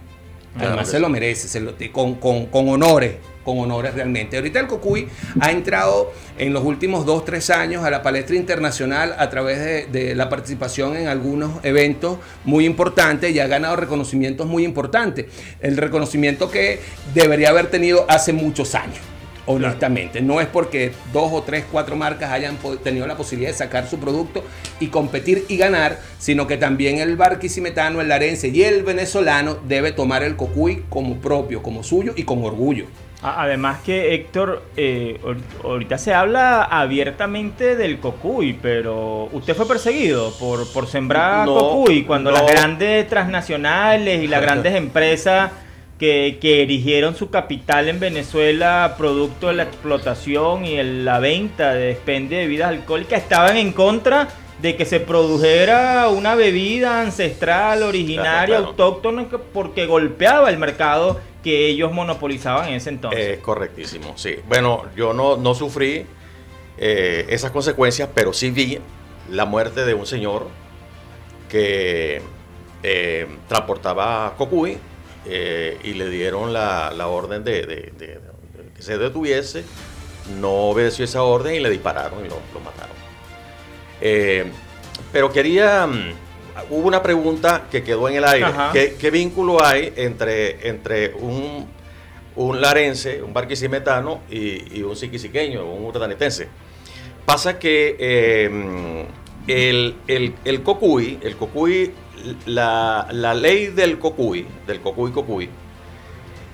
Además se lo merece, se lo- con, con- con honores, con honores realmente. Ahorita el Cocuy ha entrado en los últimos dos, tres años a la palestra internacional a través de la participación en algunos eventos muy importantes y ha ganado reconocimientos muy importantes. El reconocimiento que debería haber tenido hace muchos años. Honestamente. No es porque dos o tres, cuatro marcas hayan tenido la posibilidad de sacar su producto y competir y ganar, sino que también el barquisimetano, el larense y el venezolano debe tomar el cocuy como propio, como suyo y con orgullo. Además que Héctor, eh, ahor- ahorita se habla abiertamente del cocuy, pero usted fue perseguido por, por sembrar No, cocuy cuando no. las grandes transnacionales y las grandes empresas que, que erigieron su capital en Venezuela producto de la explotación y el- la venta de expendio de bebidas alcohólicas estaban en contra de que se produjera una bebida ancestral, originaria, Claro, claro. autóctona, que- porque golpeaba el mercado que ellos monopolizaban en ese entonces. Es correctísimo, sí. Bueno, yo no, no sufrí eh, esas consecuencias, pero sí vi la muerte de un señor que eh, transportaba cocuy eh, y le dieron la, la orden de, de- de- de que se detuviese. No obedeció esa orden y le dispararon y lo, lo mataron. Eh, pero quería... mm, Hubo una pregunta que quedó en el aire. ¿Qué, qué vínculo hay entre, entre un, un larense, un barquisimetano y, y un siquisiqueño, un urdanitense? Pasa que eh, el, el, el cocuy, el cocuy, la, la ley del cocuy, del cocuy cocuy,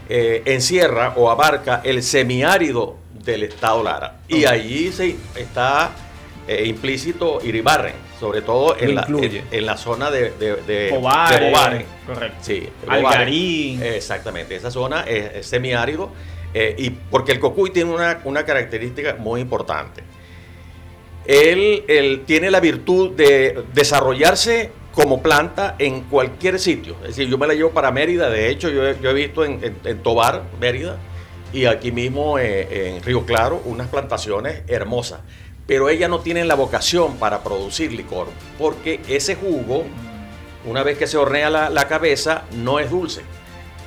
eh, encierra o abarca el semiárido del estado Lara. Y allí se, está eh, implícito Iribarren, sobre todo en la, en, en la zona de, de, de, Cobare, de Bobare. correcto. Sí, de Algarí. Bobare. Exactamente, esa zona es, es semiárido eh, y porque el cocuy tiene una, una característica muy importante. Él, él tiene la virtud de desarrollarse como planta en cualquier sitio. Es decir, yo me la llevo para Mérida, de hecho yo, he- yo he visto en, en- en Tobar, Mérida, y aquí mismo eh, en Río Claro unas plantaciones hermosas. Pero ellas no tienen la vocación para producir licor, porque ese jugo, una vez que se hornea la, la cabeza, no es dulce.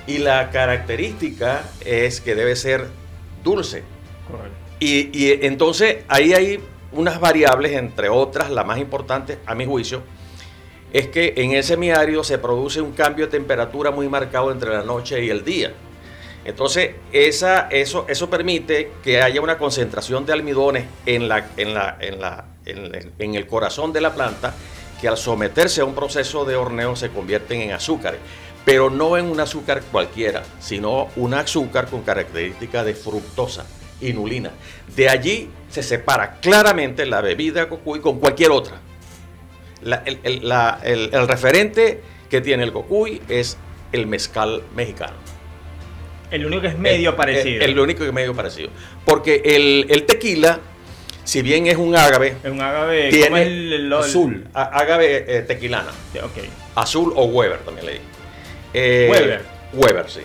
Y la característica es que debe ser dulce. Correcto. Y, y entonces ahí hay unas variables, entre otras, la más importante a mi juicio, es que en el semiárido se produce un cambio de temperatura muy marcado entre la noche y el día. Entonces, eso, permite que haya una concentración de almidones en, en el corazón de la planta que al someterse a un proceso de horneo se convierten en azúcares. Pero no en un azúcar cualquiera, sino un azúcar con características de fructosa, inulina. De allí se separa claramente la bebida cocuy con cualquier otra. La- el, el- la- el- el referente que tiene el cocuy es el mezcal mexicano. El único que es medio El- parecido. El, único que es medio parecido. Porque el, tequila, si bien es un ágave, es un agave. Tiene ¿cómo es el, el- el- azul, ágave eh, tequilana, azul o Weber también le di. Eh, Weber. Weber, sí.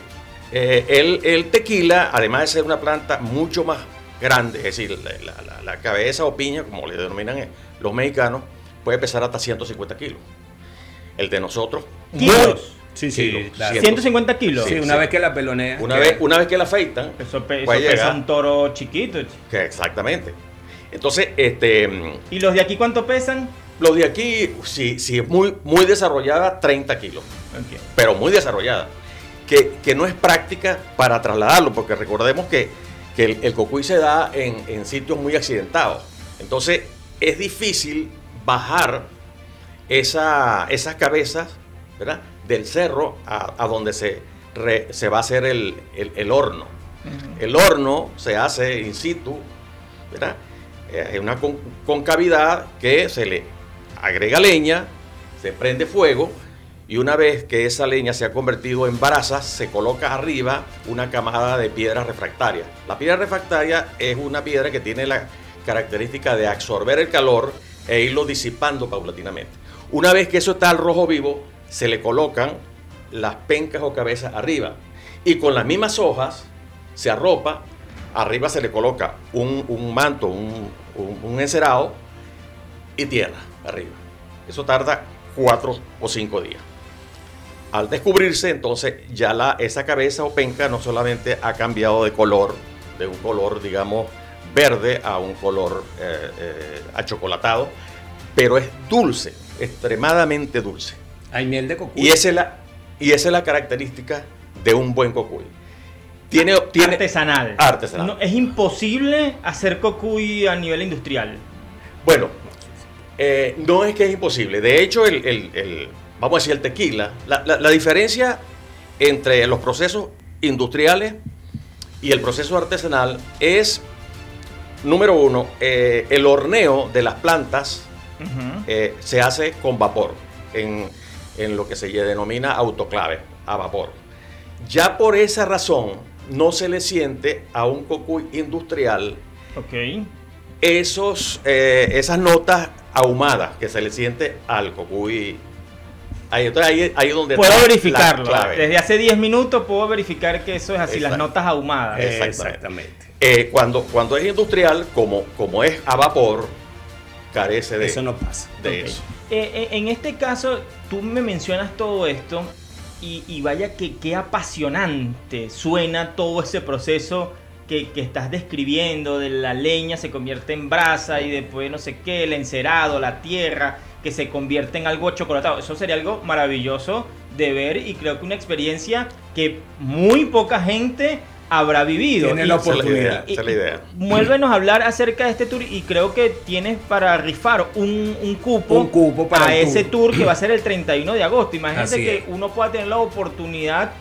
Eh, el, tequila, además de ser una planta mucho más grande, es decir, la, la- cabeza o piña, como le denominan eh, los mexicanos, puede pesar hasta 150 kilos. El de nosotros, Kilos. Sí, sí, Kilos. claro. Cien- 150 kilos. Sí, Sí, una sí. vez que la pelonea. una vez, una vez que la afeitan, Eso, pe- eso pesa llegar. un toro chiquito. que exactamente. Entonces, este, mm, ¿Y los de aquí cuánto pesan? los de aquí, si, si es muy, muy desarrollada, 30 kilos. Pero muy desarrollada, que, que no es práctica para trasladarlo, porque recordemos que, que el, el cocuy se da en, en sitios muy accidentados. Entonces es difícil bajar esa- esas cabezas ¿verdad? del cerro a, a donde se, re- se va a hacer el, el- el horno. El horno se hace in situ, ¿verdad? Eh, Es una con- concavidad que se le agrega leña, se prende fuego y una vez que esa leña se ha convertido en brasas, se coloca arriba una camada de piedra refractaria. La piedra refractaria es una piedra que tiene la característica de absorber el calor e irlo disipando paulatinamente. Una vez que eso está al rojo vivo, se le colocan las pencas o cabezas arriba y con las mismas hojas se arropa, arriba se le coloca un, un manto, un, un- un encerado y tierra arriba. Eso tarda cuatro o cinco días. Al descubrirse, entonces ya la, esa cabeza o penca no solamente ha cambiado de color, de un color, digamos, verde a un color eh, eh, achocolatado, pero es dulce, extremadamente dulce. Hay miel de cocuy. Y esa es la, y esa es la característica de un buen cocuy. tiene, tiene artesanal. Artesanal. No, es imposible hacer cocuy a nivel industrial. Bueno, eh, no es que es imposible. De hecho, el, el- el- vamos a decir, el tequila, la, la- la diferencia entre los procesos industriales y el proceso artesanal es, número uno, eh, el horneo de las plantas eh, se hace con vapor, en, en lo que se denomina autoclave, a vapor. Ya por esa razón, no se le siente a un cocuy industrial esos, eh, esas notas ahumadas que se le siente al cocuy. Ahí, entonces ahí, ahí donde Puedo verificarlo. Desde hace 10 minutos puedo verificar que eso es así, las notas ahumadas. Exactamente. Eh, cuando, cuando es industrial, como, como es a vapor, carece de Eso no pasa. de Ok. eso. Eh, eh, en este caso, tú me mencionas todo esto y, y vaya que qué apasionante suena todo ese proceso que, que estás describiendo, de la leña se convierte en brasa y después no sé qué, el encerado, la tierra, que se convierte en algo chocolatado. Eso sería algo maravilloso de ver y creo que una experiencia que muy poca gente habrá vivido. Tiene Y- la Esa es la idea. oportunidad. esa es la idea. Muélvenos a hablar acerca de este tour y creo que tienes para rifar un, un cupo, Un cupo para a ese tour. tour que va a ser el 31 de agosto. Imagínate Así que uno pueda tener la oportunidad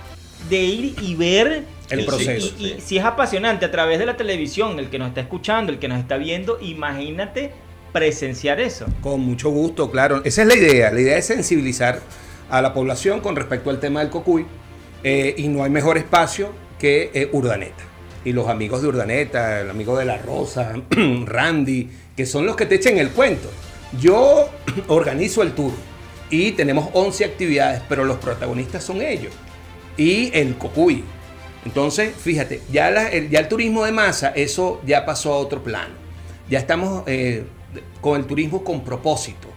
de ir y ver El proceso. y, y sí. si es apasionante a través de la televisión, el que nos está escuchando, el que nos está viendo, imagínate presenciar eso. Con mucho gusto, claro. Esa es la idea. La idea es sensibilizar a la población con respecto al tema del cocuy. eh, y no hay mejor espacio que eh, Urdaneta. Y los amigos de Urdaneta, el amigo de La Rosa, Randy, que son los que te echen el cuento. Yo organizo el tour y tenemos 11 actividades, pero los protagonistas son ellos. Y el cocuy. Entonces, fíjate, ya, el turismo de masa, eso ya pasó a otro plano. Ya estamos eh, con el turismo con propósito,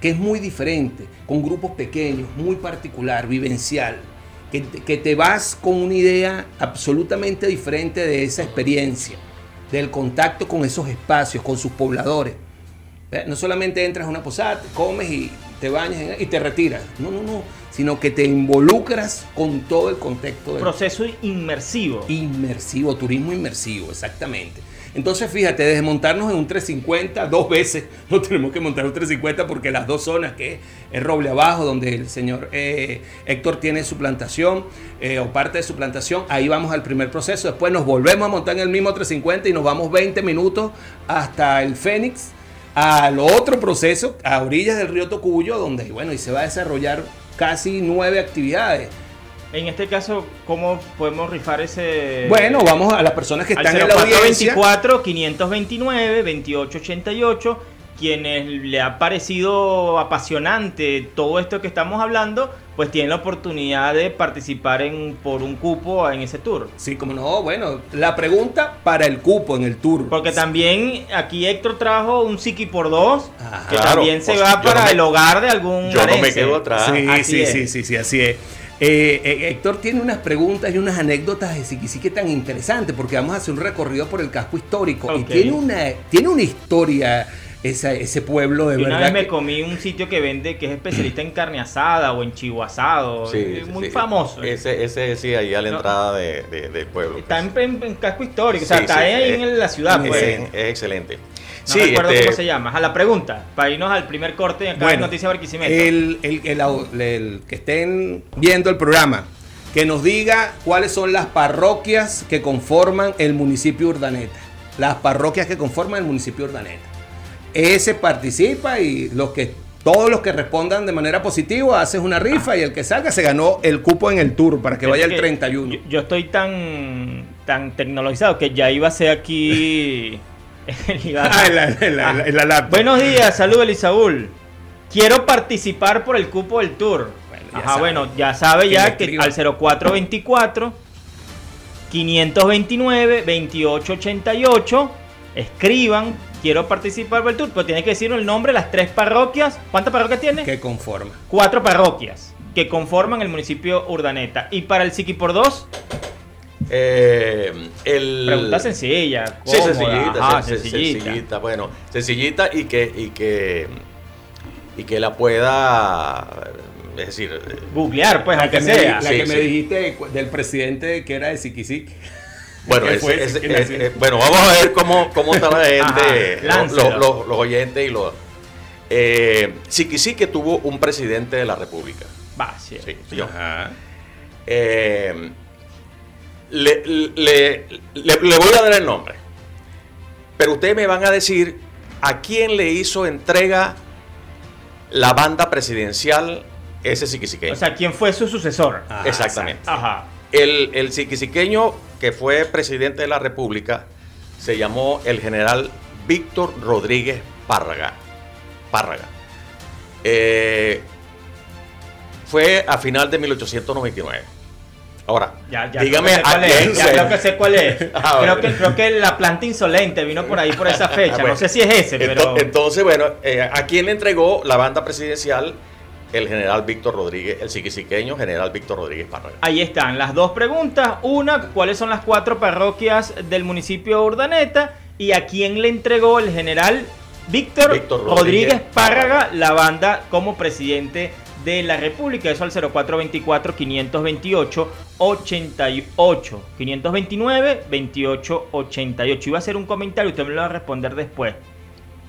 que es muy diferente, con grupos pequeños, muy particular, vivencial, que, te- que te vas con una idea absolutamente diferente de esa experiencia, del contacto con esos espacios, con sus pobladores. No solamente entras a una posada, comes y te bañas y te retiras. No, no, no. Sino que te involucras con todo el contexto del Proceso inmersivo. Inmersivo, turismo inmersivo, exactamente. Entonces, fíjate, desde montarnos en un 350 dos veces, no tenemos que montar un 350 porque las dos zonas, que es Roble Abajo, donde el señor eh, Héctor tiene su plantación eh, o parte de su plantación, ahí vamos al primer proceso. Después nos volvemos a montar en el mismo 350 y nos vamos 20 minutos hasta el Fénix, al otro proceso, a orillas del río Tocuyo, donde, bueno, y se va a desarrollar casi nueve actividades. En este caso, ¿cómo podemos rifar ese...? Bueno, vamos a las personas que están en la audiencia. 0424 529 2888 quienes le ha parecido apasionante todo esto que estamos hablando, pues tienen la oportunidad de participar en por un cupo en ese tour. Sí, como no, bueno, la pregunta para el cupo en el tour. Porque también aquí Héctor trajo un Siki por dos, Ajá. que Claro, también se pues, va para no me- el hogar de algún Yo no me quedo atrás. Sí, así sí, es. sí, sí, sí, así es. Eh, eh, Héctor tiene unas preguntas y unas anécdotas de Siquisique tan interesantes porque vamos a hacer un recorrido por el casco histórico y tiene una, tiene una historia esa- ese pueblo de Y una verdad. vez me comí un sitio que vende, que es especialista en carne asada o en chivo asado. Sí, es muy sí. famoso. Ese, ese sí, ahí a la No. entrada de- de- del pueblo. Está en, en- en casco histórico, o Sí, sea, está sí, ahí es- en la ciudad, es, pues. es excelente. No sí, recuerdo este, cómo se llama. A la pregunta, para irnos al primer corte acá en Bueno, Noticias Barquisimeto. el, el- el au- el que estén viendo el programa, que nos diga cuáles son las parroquias que conforman el municipio de Urdaneta. Las parroquias que conforman el municipio de Urdaneta. Ese participa y los que todos los que respondan de manera positiva haces una rifa y el que salga se ganó el cupo en el tour para que vaya el Es 31. Yo, yo estoy tan, tan tecnologizado que ya iba a ser aquí. Ah, la- la- la- la laptop. Buenos días, saludos Elisaúl. Quiero participar por el cupo del tour. Bueno, ya Ajá, sabe. bueno, ya sabe ya que al 0424 529 2888 escriban, quiero participar por el tour, pero tiene que decir el nombre de las tres parroquias. ¿Cuántas parroquias tiene? que conforma. Cuatro parroquias que conforman el municipio Urdaneta. Y para el Siki por dos, eh, el, pregunta sencilla. Sí, sencillita, ajá, sen- sencillita. sencillita, bueno, sencillita y que, y que, y que la pueda es decir, Googlear, pues, La aunque que, me, sea. la Sí, que me dijiste del presidente que era de Siquisic. bueno, bueno, vamos a ver cómo, cómo está la gente, Ajá, los, los- los- los oyentes y los... Eh, Siquisique tuvo un presidente de la República. Va, sí. Sí, yo. Ajá. Eh, le, le- le- le voy a dar el nombre. Pero ustedes me van a decir a quién le hizo entrega la banda presidencial ese siquisiqueño. O sea, ¿quién fue su sucesor? Ah, Exactamente. Ajá. El, el siquisiqueño que fue presidente de la República se llamó el general Víctor Rodríguez Párraga. Párraga. Eh, fue a final de 1899. Ahora, Ya, ya dígame a cuál es, quién ya se- creo que sé cuál es. Ah, creo, que, creo que la planta insolente vino por ahí por esa fecha. Ah, bueno. No sé si es ese, pero. Entonces, bueno, eh, ¿a quién le entregó la banda presidencial? El general Víctor Rodríguez, el siquisiqueño general Víctor Rodríguez Párraga. Ahí están las dos preguntas. Una, ¿cuáles son las cuatro parroquias del municipio de Urdaneta? ¿Y a quién le entregó el general Víctor, Víctor Rodríguez, Rodríguez Párraga la banda como presidente de la República? Eso al 0424-528-88. 529-2888. Iba a hacer un comentario, usted me lo va a responder después.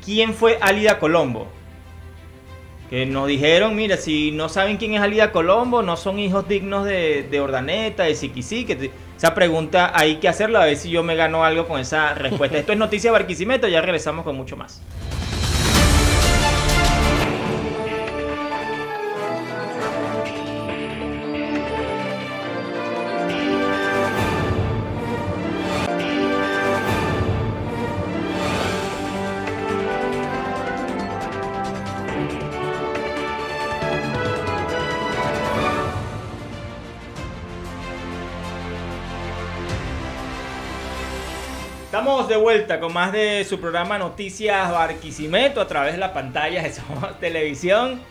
¿Quién fue Álida Colombo? Que nos dijeron, mira, si no saben quién es Alida Colombo, no son hijos dignos de, de Ordaneta, de Siquisí, que te- esa pregunta hay que hacerla a ver si yo me gano algo con esa respuesta. Esto es Noticia Barquisimeto, ya regresamos con mucho más. Vuelta con más de su programa Noticias Barquisimeto a través de la pantalla de Somos Televisión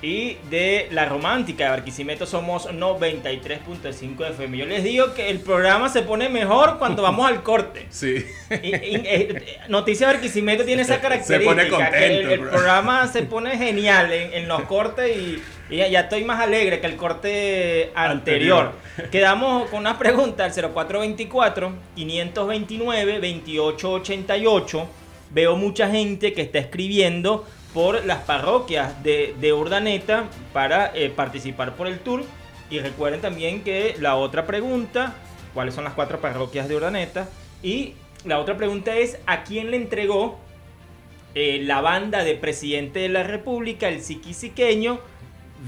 y de La Romántica de Barquisimeto somos 93.5 FM. Yo les digo que el programa se pone mejor cuando vamos al corte. Sí. Y- y- eh, Noticias Barquisimeto tiene esa característica. pone contento, que el, programa se pone genial en, en los cortes y, y ya, ya estoy más alegre que el corte anterior. Quedamos con una pregunta al 0424-529-2888. Veo mucha gente que está escribiendo por las parroquias de, de Urdaneta para eh, participar por el tour. Y recuerden también que la otra pregunta, ¿cuáles son las cuatro parroquias de Urdaneta? Y la otra pregunta es, ¿a quién le entregó eh, la banda de presidente de la República, el siquisiqueño,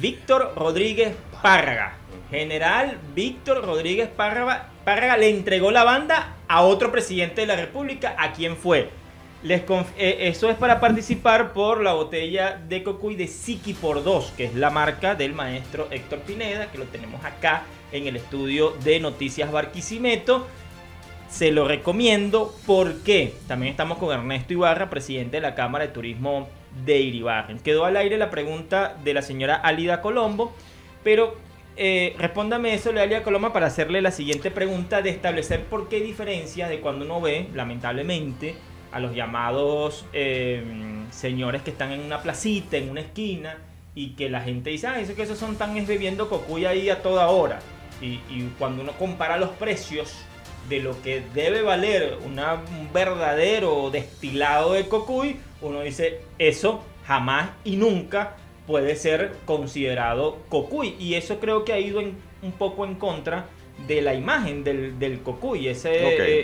Víctor Rodríguez Párraga? General Víctor Rodríguez Párraga, le entregó la banda a otro presidente de la República. ¿A quién fue? Les eh, eso es para participar por la botella de Cocuy de Siki por 2, que es la marca del maestro Héctor Pineda, que lo tenemos acá en el estudio de Noticias Barquisimeto. Se lo recomiendo porque también estamos con Ernesto Ibarra, presidente de la Cámara de Turismo de Iribarren. Quedó al aire la pregunta de la señora Alida Colombo, pero eh, respóndame eso, Alida Colombo, para hacerle la siguiente pregunta de establecer por qué diferencia de cuando uno ve, lamentablemente, a los llamados eh, señores que están en una placita, en una esquina, y que la gente dice, ah, eso que esos son tan es bebiendo cocuy ahí a toda hora. Y, y cuando uno compara los precios de lo que debe valer una- un verdadero destilado de cocuy, uno dice, eso jamás y nunca puede ser considerado cocuy. Y eso creo que ha ido en- un poco en contra de la imagen del, del cocuy, ese,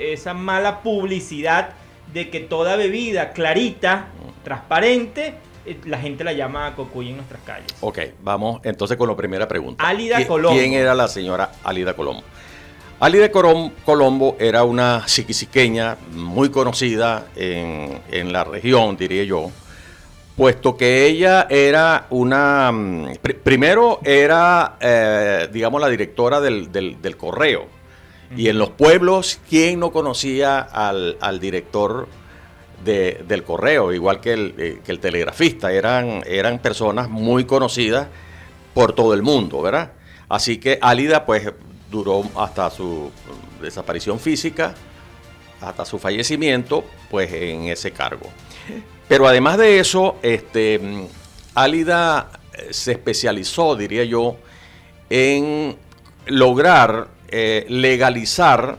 eh, esa mala publicidad de que toda bebida clarita, transparente, eh, la gente la llama cocuy en nuestras calles. Ok, vamos entonces con la primera pregunta. Álida ¿Qui- Colombo. ¿Quién era la señora Alida Colombo? Corom- Colombo era una siquisiqueña muy conocida en, en la región, diría yo, puesto que ella era una, mm, pri- primero era, eh, digamos, la directora del, del- correo. Y en los pueblos, ¿quién no conocía al, al director de- del correo? Igual que el, eh, que el telegrafista. Eran, eran personas muy conocidas por todo el mundo, ¿verdad? Así que Álida, pues, duró hasta su desaparición física, hasta su fallecimiento, pues, en ese cargo. Pero además de eso, este, mm, Álida eh, se especializó, diría yo, en lograr eh, legalizar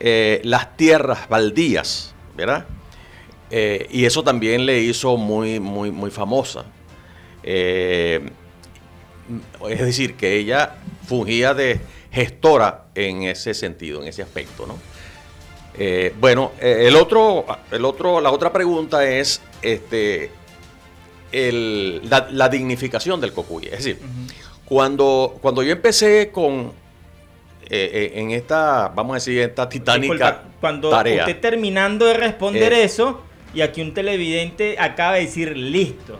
eh, las tierras baldías, ¿verdad? Y eso también le hizo muy, muy, muy famosa. Es decir, que ella fungía de gestora en ese sentido, en ese aspecto, ¿no? Eh, bueno, eh, el otro, el otro, la otra pregunta es este, el- la, la dignificación del cocuy. Es decir, cuando, cuando yo empecé con eh, eh, en esta, vamos a decir, esta titánica Disculpa, cuando tarea. terminando de responder eso, y aquí un televidente acaba de decir, listo,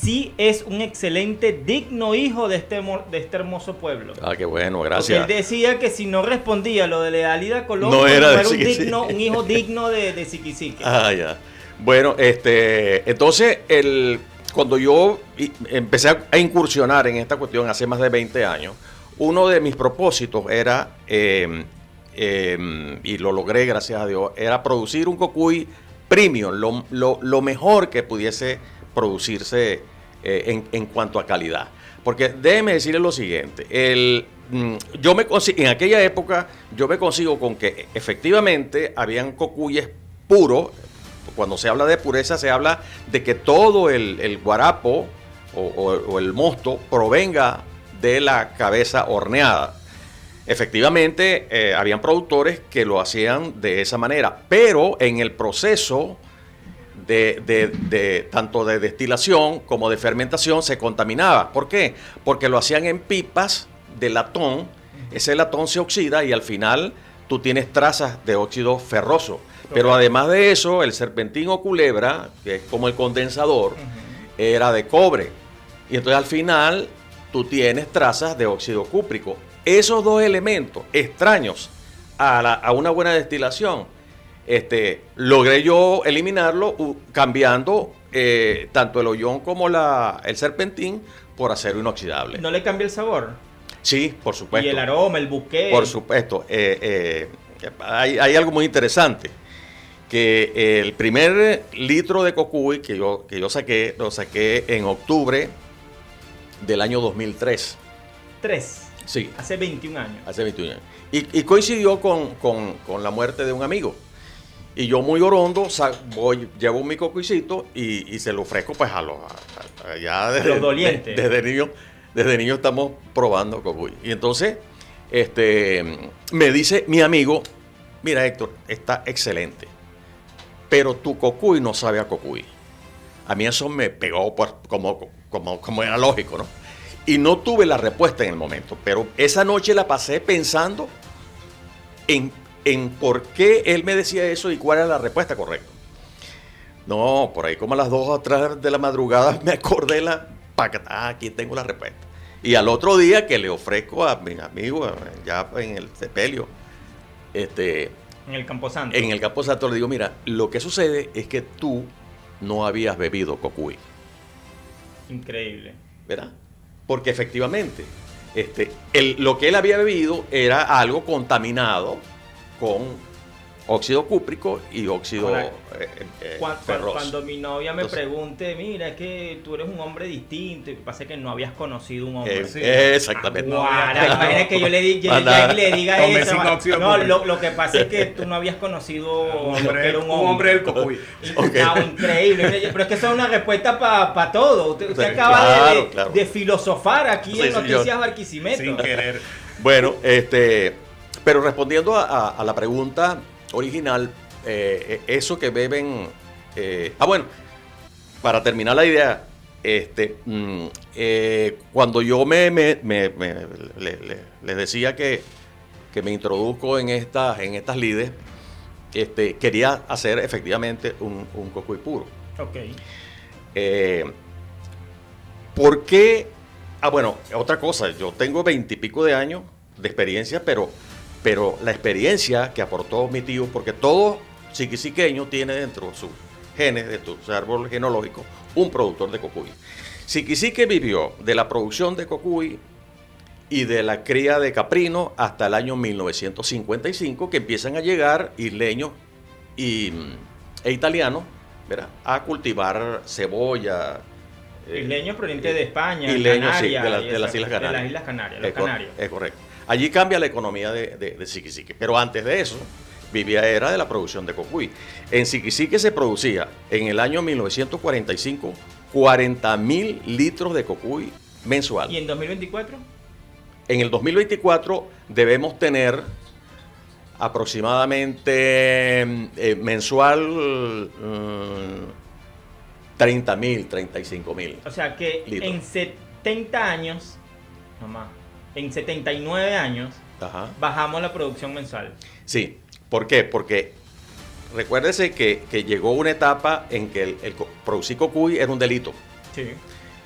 sí es un excelente, digno hijo de este, de este hermoso pueblo. Ah, qué bueno, Porque gracias. él decía que si no respondía lo de Lealida Colón, No no era un, digno, un hijo digno de, de Siquisique. Ah, ya. Bueno, este, entonces, el, cuando yo empecé a, a incursionar en esta cuestión hace más de 20 años, uno de mis propósitos era, eh, eh, y lo logré gracias a Dios, era producir un cocuy premium, lo, lo- lo mejor que pudiese producirse eh, en, en cuanto a calidad. Porque déjeme decirle lo siguiente, el, mm, yo me en aquella época yo me consigo con que efectivamente habían cocuyes puros, cuando se habla de pureza se habla de que todo el, el guarapo o el mosto provenga de la cabeza horneada. Efectivamente, eh, habían productores que lo hacían de esa manera, pero en el proceso de, de- de- tanto de destilación como de fermentación se contaminaba. ¿Por qué? Porque lo hacían en pipas de latón, ese latón se oxida y al final tú tienes trazas de óxido ferroso. Pero además de eso, el serpentín o culebra, que es como el condensador, era de cobre. Y entonces al final tú tienes trazas de óxido cúprico. Esos dos elementos extraños a, la- a una buena destilación, este, logré yo eliminarlo cambiando eh, tanto el hoyón como la, el serpentín por acero inoxidable. ¿No le cambia el sabor? Sí, por supuesto. Y el aroma, el buque. Por supuesto. Eh, eh, hay, hay algo muy interesante. Que el primer litro de cocuy que yo, que yo saqué, lo saqué en octubre del año 2003. Tres. Sí, Hace 21 años. hace 21 años. Y, y coincidió con, con- con la muerte de un amigo. Y yo muy orondo, voy, llevo mi cocuicito y, y se lo ofrezco pues a los, a- a- ya desde, los dolientes. de- desde niño, desde niño estamos probando cocuy. Y entonces, este, me dice mi amigo, mira Héctor, está excelente, pero tu cocuy no sabe a cocuy. A mí eso me pegó como, como, como era lógico, ¿no? Y no tuve la respuesta en el momento, pero esa noche la pasé pensando en, en por qué él me decía eso y cuál era la respuesta correcta. No, por ahí como a las 2 o 3 de la madrugada me acordé la... Ah, aquí tengo la respuesta. Y al otro día que le ofrezco a mi amigo, ya en el sepelio, este, En el Camposanto. en el Campo Santo le digo, mira, lo que sucede es que tú no habías bebido cocuy. Increíble. ¿verdad? Porque efectivamente, este, el- lo que él había bebido era algo contaminado con óxido cúprico y óxido Ahora, eh, eh, ferroso. Cuando, mi novia me Entonces- pregunte, mira, es que tú eres un hombre distinto, y pasa que no habías conocido un hombre. Eh, sí. Exactamente. Guara, imagina que yo le, di, yo- le diga eso. No, lo, lo que pasa es que tú no habías conocido Un que hombre, era un hombre del cocuy. Y- Ok. no, increíble. Pero es que eso es una respuesta para todo. Usted, usted Sí, acaba de- claro, de, claro. de filosofar aquí Sí, en. Noticias Barquisimeto. Sin querer. Bueno, este, pero respondiendo a, a- a la pregunta original, eh, eso que beben. eh, ah, bueno, para terminar la idea, este, mm, eh, cuando yo me, me- me- me- le- le- les decía que, que me introduzco en estas, en estas lides, este, quería hacer efectivamente un, un cocuy puro. Ok. Eh, ¿Por qué? Ah, bueno, otra cosa, yo tengo veintipico de años de experiencia, pero, pero la experiencia que aportó mi tío, porque todo siquisiqueño tiene dentro de sus genes, de su árbol genológico, un productor de cocuy. Siquisique vivió de la producción de cocuy y de la cría de caprino hasta el año 1955, que empiezan a llegar isleños y, mm, e italianos ¿verdad? a cultivar cebolla, eh, Isleños provenientes de España, isleños, sí, Canarias, de, la- de las Islas de Canarias. las Islas Canarias, los es, canarios. es correcto. Allí cambia la economía de, de, de Siquisique. Pero antes de eso, vivía era de la producción de cocuy. En Siquisique se producía en el año 1945 40 mil litros de cocuy mensual. ¿Y en 2024? En el 2024 debemos tener aproximadamente eh, mensual 30 mil, 35 mil. O sea que Litros. en 70 años, no más, en 79 años, Ajá. bajamos la producción mensual. Sí, ¿por qué? Porque recuérdese que, que llegó una etapa en que el, producir cocuy era un delito. Sí.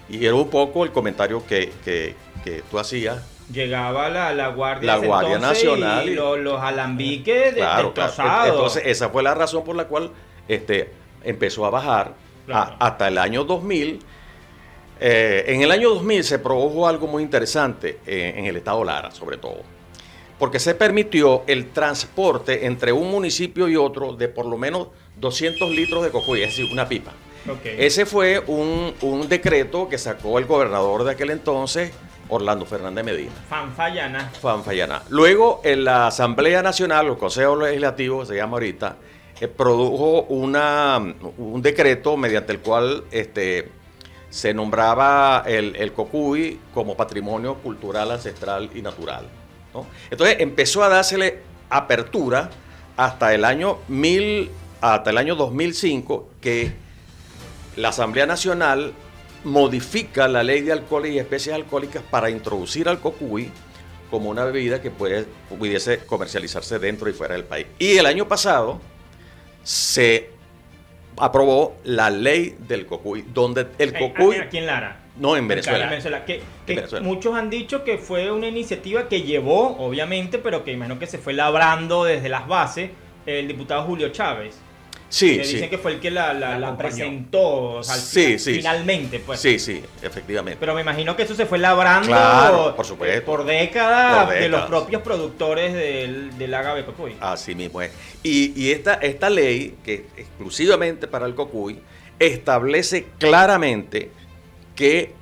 Y era un poco el comentario que, que- que tú hacías. Llegaba la, la Guardia, La Guardia Nacional y y- lo- los alambiques Claro, claro. destrozados. Entonces, esa fue la razón por la cual este, empezó a bajar a- Claro. hasta el año 2000. Eh, en el año 2000 se produjo algo muy interesante eh, en el estado Lara, sobre todo, porque se permitió el transporte entre un municipio y otro de por lo menos 200 litros de cocuy, es decir, una pipa. Ese fue un, un decreto que sacó el gobernador de aquel entonces, Orlando Fernández Medina. Fanfayana. Fanfayana. Luego, en la Asamblea Nacional, el Consejo Legislativo, se llama ahorita, eh, produjo una, un decreto mediante el cual este, se nombraba el, el cocuy como patrimonio cultural, ancestral y natural. ¿no? Entonces empezó a dársele apertura hasta el año 1000, hasta el año 2005, que la Asamblea Nacional modifica la ley de alcoholes y especies alcohólicas para introducir al cocuy como una bebida que puede, pudiese comercializarse dentro y fuera del país. Y el año pasado se aprobó la ley del cocuy, donde el cocuy... Aquí en Lara. No, en Venezuela. En Venezuela. Que, que Venezuela. Muchos han dicho que fue una iniciativa que llevó, obviamente, pero que imagino que se fue labrando desde las bases el diputado Julio Chávez. Sí, que sí. dicen que fue el que la, la- La la acompañó. presentó o sea, al Sí, final- sí. finalmente. Pues. Sí, sí, efectivamente. Pero me imagino que eso se fue labrando Claro, por supuesto. eh, por décadas Por de los propios productores del, del agave cocuy. Así mismo es. Y, y esta, esta ley, que es exclusivamente para el cocuy, establece claramente que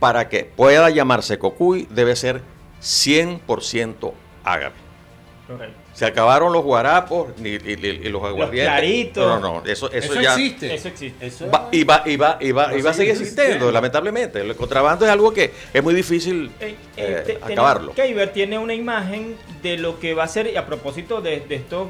para que pueda llamarse cocuy debe ser 100% ágave. Correcto. Se acabaron los guarapos y, y- y- y los aguardientes. claritos. No, no, no, eso, eso, Eso ya... existe. Eso existe. Eso va- y va, y va, y va, Pero y va a seguir existiendo, existiendo. lamentablemente. El contrabando es algo que es muy difícil Eh, eh, eh, acabarlo. Keiber tiene una imagen de lo que va a ser, y a propósito de, de estos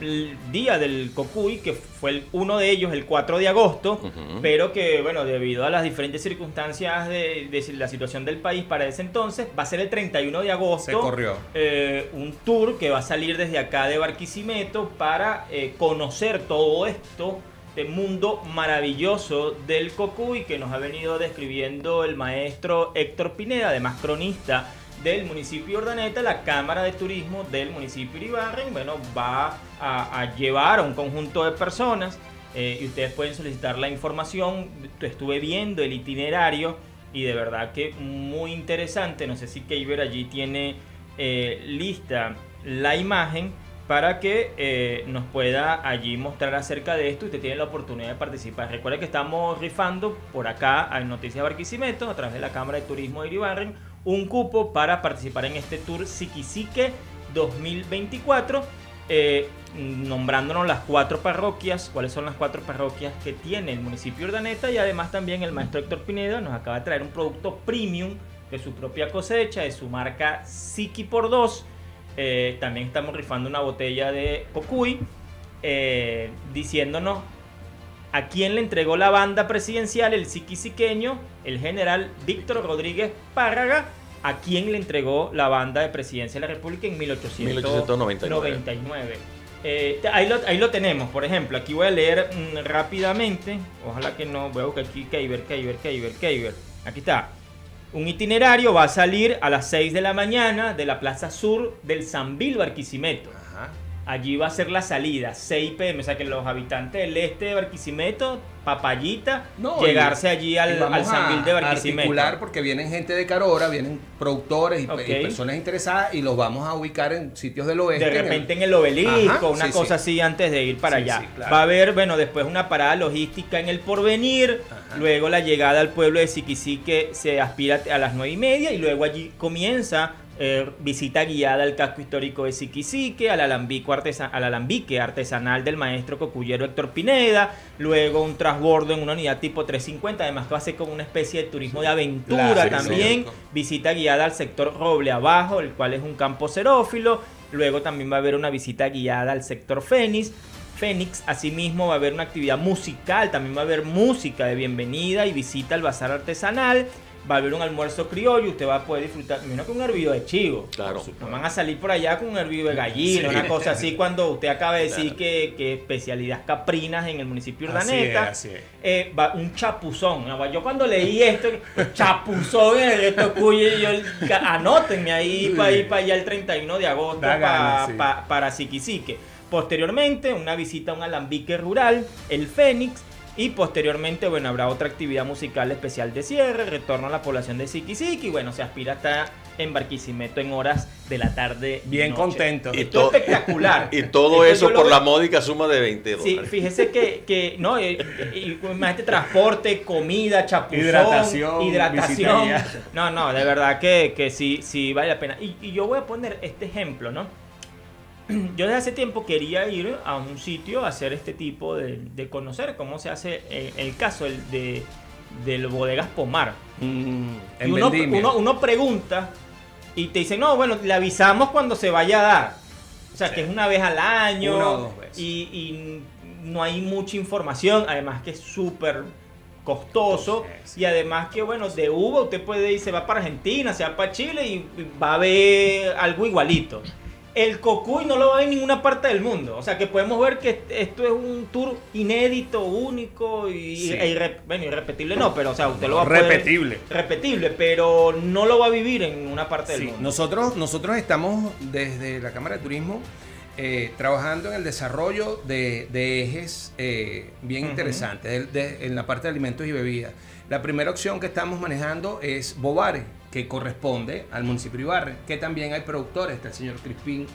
el día del Cocuy, que fue el, uno de ellos el 4 de agosto, pero que, bueno, debido a las diferentes circunstancias de, de la situación del país para ese entonces, va a ser el 31 de agosto. Se corrió. eh, un tour que va a salir desde acá de Barquisimeto para eh, conocer todo esto de mundo maravilloso del Cocuy que nos ha venido describiendo el maestro Héctor Pineda, además cronista del municipio de Urdaneta, la Cámara de Turismo del municipio de Iribarren, bueno, va a, a llevar a un conjunto de personas eh, y ustedes pueden solicitar la información. Estuve viendo el itinerario y de verdad que muy interesante. No sé si Keiber allí tiene eh, lista la imagen para que eh, nos pueda allí mostrar acerca de esto usted tiene la oportunidad de participar. Recuerda que estamos rifando por acá en Noticias Barquisimeto a través de la Cámara de Turismo de Iribarren un cupo para participar en este tour Siquisique 2024. eh, nombrándonos las cuatro parroquias, cuáles son las cuatro parroquias que tiene el municipio de Urdaneta y además también el maestro Héctor Pineda nos acaba de traer un producto premium de su propia cosecha, de su marca Siki por 2. Eh, también estamos rifando una botella de Cocuy, eh, diciéndonos a quién le entregó la banda presidencial el siquisiqueño, el general Víctor Rodríguez Párraga, a quién le entregó la banda de presidencia de la República en 1899. 1899. Eh, ahí, lo, ahí lo tenemos, por ejemplo, aquí voy a leer mm, rápidamente, ojalá que no, voy a buscar aquí Keiber, Keiber, Keiber, Keiber, aquí está. Un itinerario va a salir a las 6 de la mañana de la Plaza Sur del Sambil Barquisimeto. Allí va a ser la salida, 6 pm, o sea que los habitantes del este de Barquisimeto, Papayita, No, llegarse y- allí al, al de Barquisimeto. articular porque vienen gente de Carora, vienen productores y, y personas interesadas y los vamos a ubicar en sitios del oeste. De en el- repente en el obelisco, Ajá, una sí, cosa sí. así antes de ir para Sí, allá. claro. Va a haber, bueno, después una parada logística en el porvenir, Ajá. luego la llegada al pueblo de Siquisique se aspira a las nueve y media y luego allí comienza eh, visita guiada al casco histórico de Siquisique, al, alambique artesanal del maestro cocuyero Héctor Pineda, luego un transbordo en una unidad tipo 350, además que va a ser como una especie de turismo de aventura Claro, también, sí. visita guiada al sector Roble Abajo, el cual es un campo xerófilo. Luego también va a haber una visita guiada al sector Fénix. Fénix, asimismo va a haber una actividad musical, también va a haber música de bienvenida y visita al bazar artesanal. Va a haber un almuerzo criollo, usted va a poder disfrutar, menos con un hervido de chivo. Claro. No van a salir por allá con un hervido de gallina, Sí. una cosa así, cuando usted acaba de decir Claro. que, que especialidad caprinas en el municipio de Así Urdaneta. es, así es. Eh, va- un chapuzón. Yo cuando leí esto, chapuzón en el reto Cuyo, yo anótenme ahí para ir para allá el 31 de agosto pa- ganas, sí. pa- para Siquisique. Posteriormente, una visita a un alambique rural, el Fénix. Y posteriormente, bueno, habrá otra actividad musical especial de cierre, retorno a la población de Siquisique. Y bueno, se aspira hasta en Barquisimeto en horas de la tarde. Bien noche. contento. Y Esto to- es espectacular. Y todo Esto eso por la módica suma de 20 Sí, dólares. fíjese que, que no, eh, eh, imagínate transporte, comida, chapuzón, Hidratación, hidratación. No, no, de verdad que, que sí, sí vale la pena. Y, y yo voy a poner este ejemplo, ¿no? Yo desde hace tiempo quería ir a un sitio a hacer este tipo de, de conocer cómo se hace eh, el caso el de, del bodegas Pomar. Mm, Y uno, vendimia. uno, uno pregunta y te dicen, no, bueno, le avisamos cuando se vaya a dar. O sea, Sí. que es una vez al año. Una o dos veces. Y, y no hay mucha información. Además que es súper costoso. Y además que, bueno, de uva usted puede ir, se va para Argentina, se va para Chile y y va a ver algo igualito. El cocuy no lo va a ver en ninguna parte del mundo. O sea que podemos ver que esto es un tour inédito, único y, Sí. e irre- bueno, irrepetible no, pero o sea, usted lo va a poder- Repetible. repetible, pero no lo va a vivir en una parte del Sí, mundo. nosotros, nosotros estamos desde la Cámara de Turismo eh, trabajando en el desarrollo de, de ejes eh, bien interesantes de- de- en la parte de alimentos y bebidas. La primera opción que estamos manejando es Bobare, que corresponde al municipio de Ibarre, que también hay productores, está el señor Crispín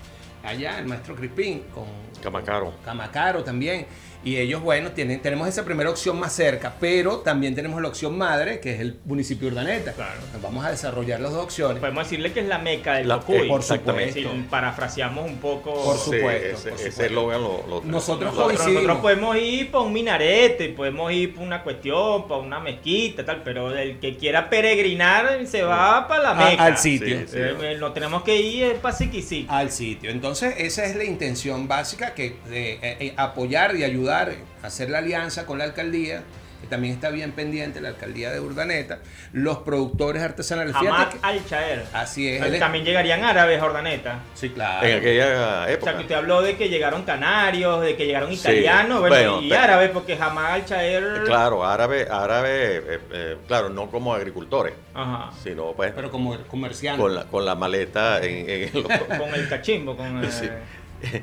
allá, el maestro Crispín, con Camacaro. Camacaro también. Y ellos, bueno, tienen, tenemos esa primera opción más cerca, pero también tenemos la opción madre, que es el municipio de Urdaneta. Claro. Vamos a desarrollar las dos opciones. Podemos decirle que es la meca del La- cocuy. eh, por supuesto. Si parafraseamos un poco. Por Sí, supuesto, ese- por supuesto. lo, lo- Nosotros Nosotros, coincidimos. nosotros podemos ir para un minarete, podemos ir para una cuestión, para una mezquita, tal, pero el que quiera peregrinar se va para la A- meca. al sitio. Sí, sí. Eh, eh, no tenemos que ir para Siquisí. al sitio. Entonces, esa es la intención básica que de eh, apoyar y ayudar a hacer la alianza con la alcaldía, que también está bien pendiente la alcaldía de Urdaneta, los productores artesanales. Hamad Fíjate que- al Chaer. así es. él es- También llegarían árabes a Ordaneta. Sí, claro. En aquella O sea, época. que usted habló de que llegaron canarios, de que llegaron Sí, italianos, bueno, bueno, y árabes, porque jamás al Chaer. Claro, árabe, árabe, eh, eh, claro, no como agricultores, Ajá. sino pues Pero como comerciante. con la, con la maleta en, en el- Con el cachimbo, con el. Sí.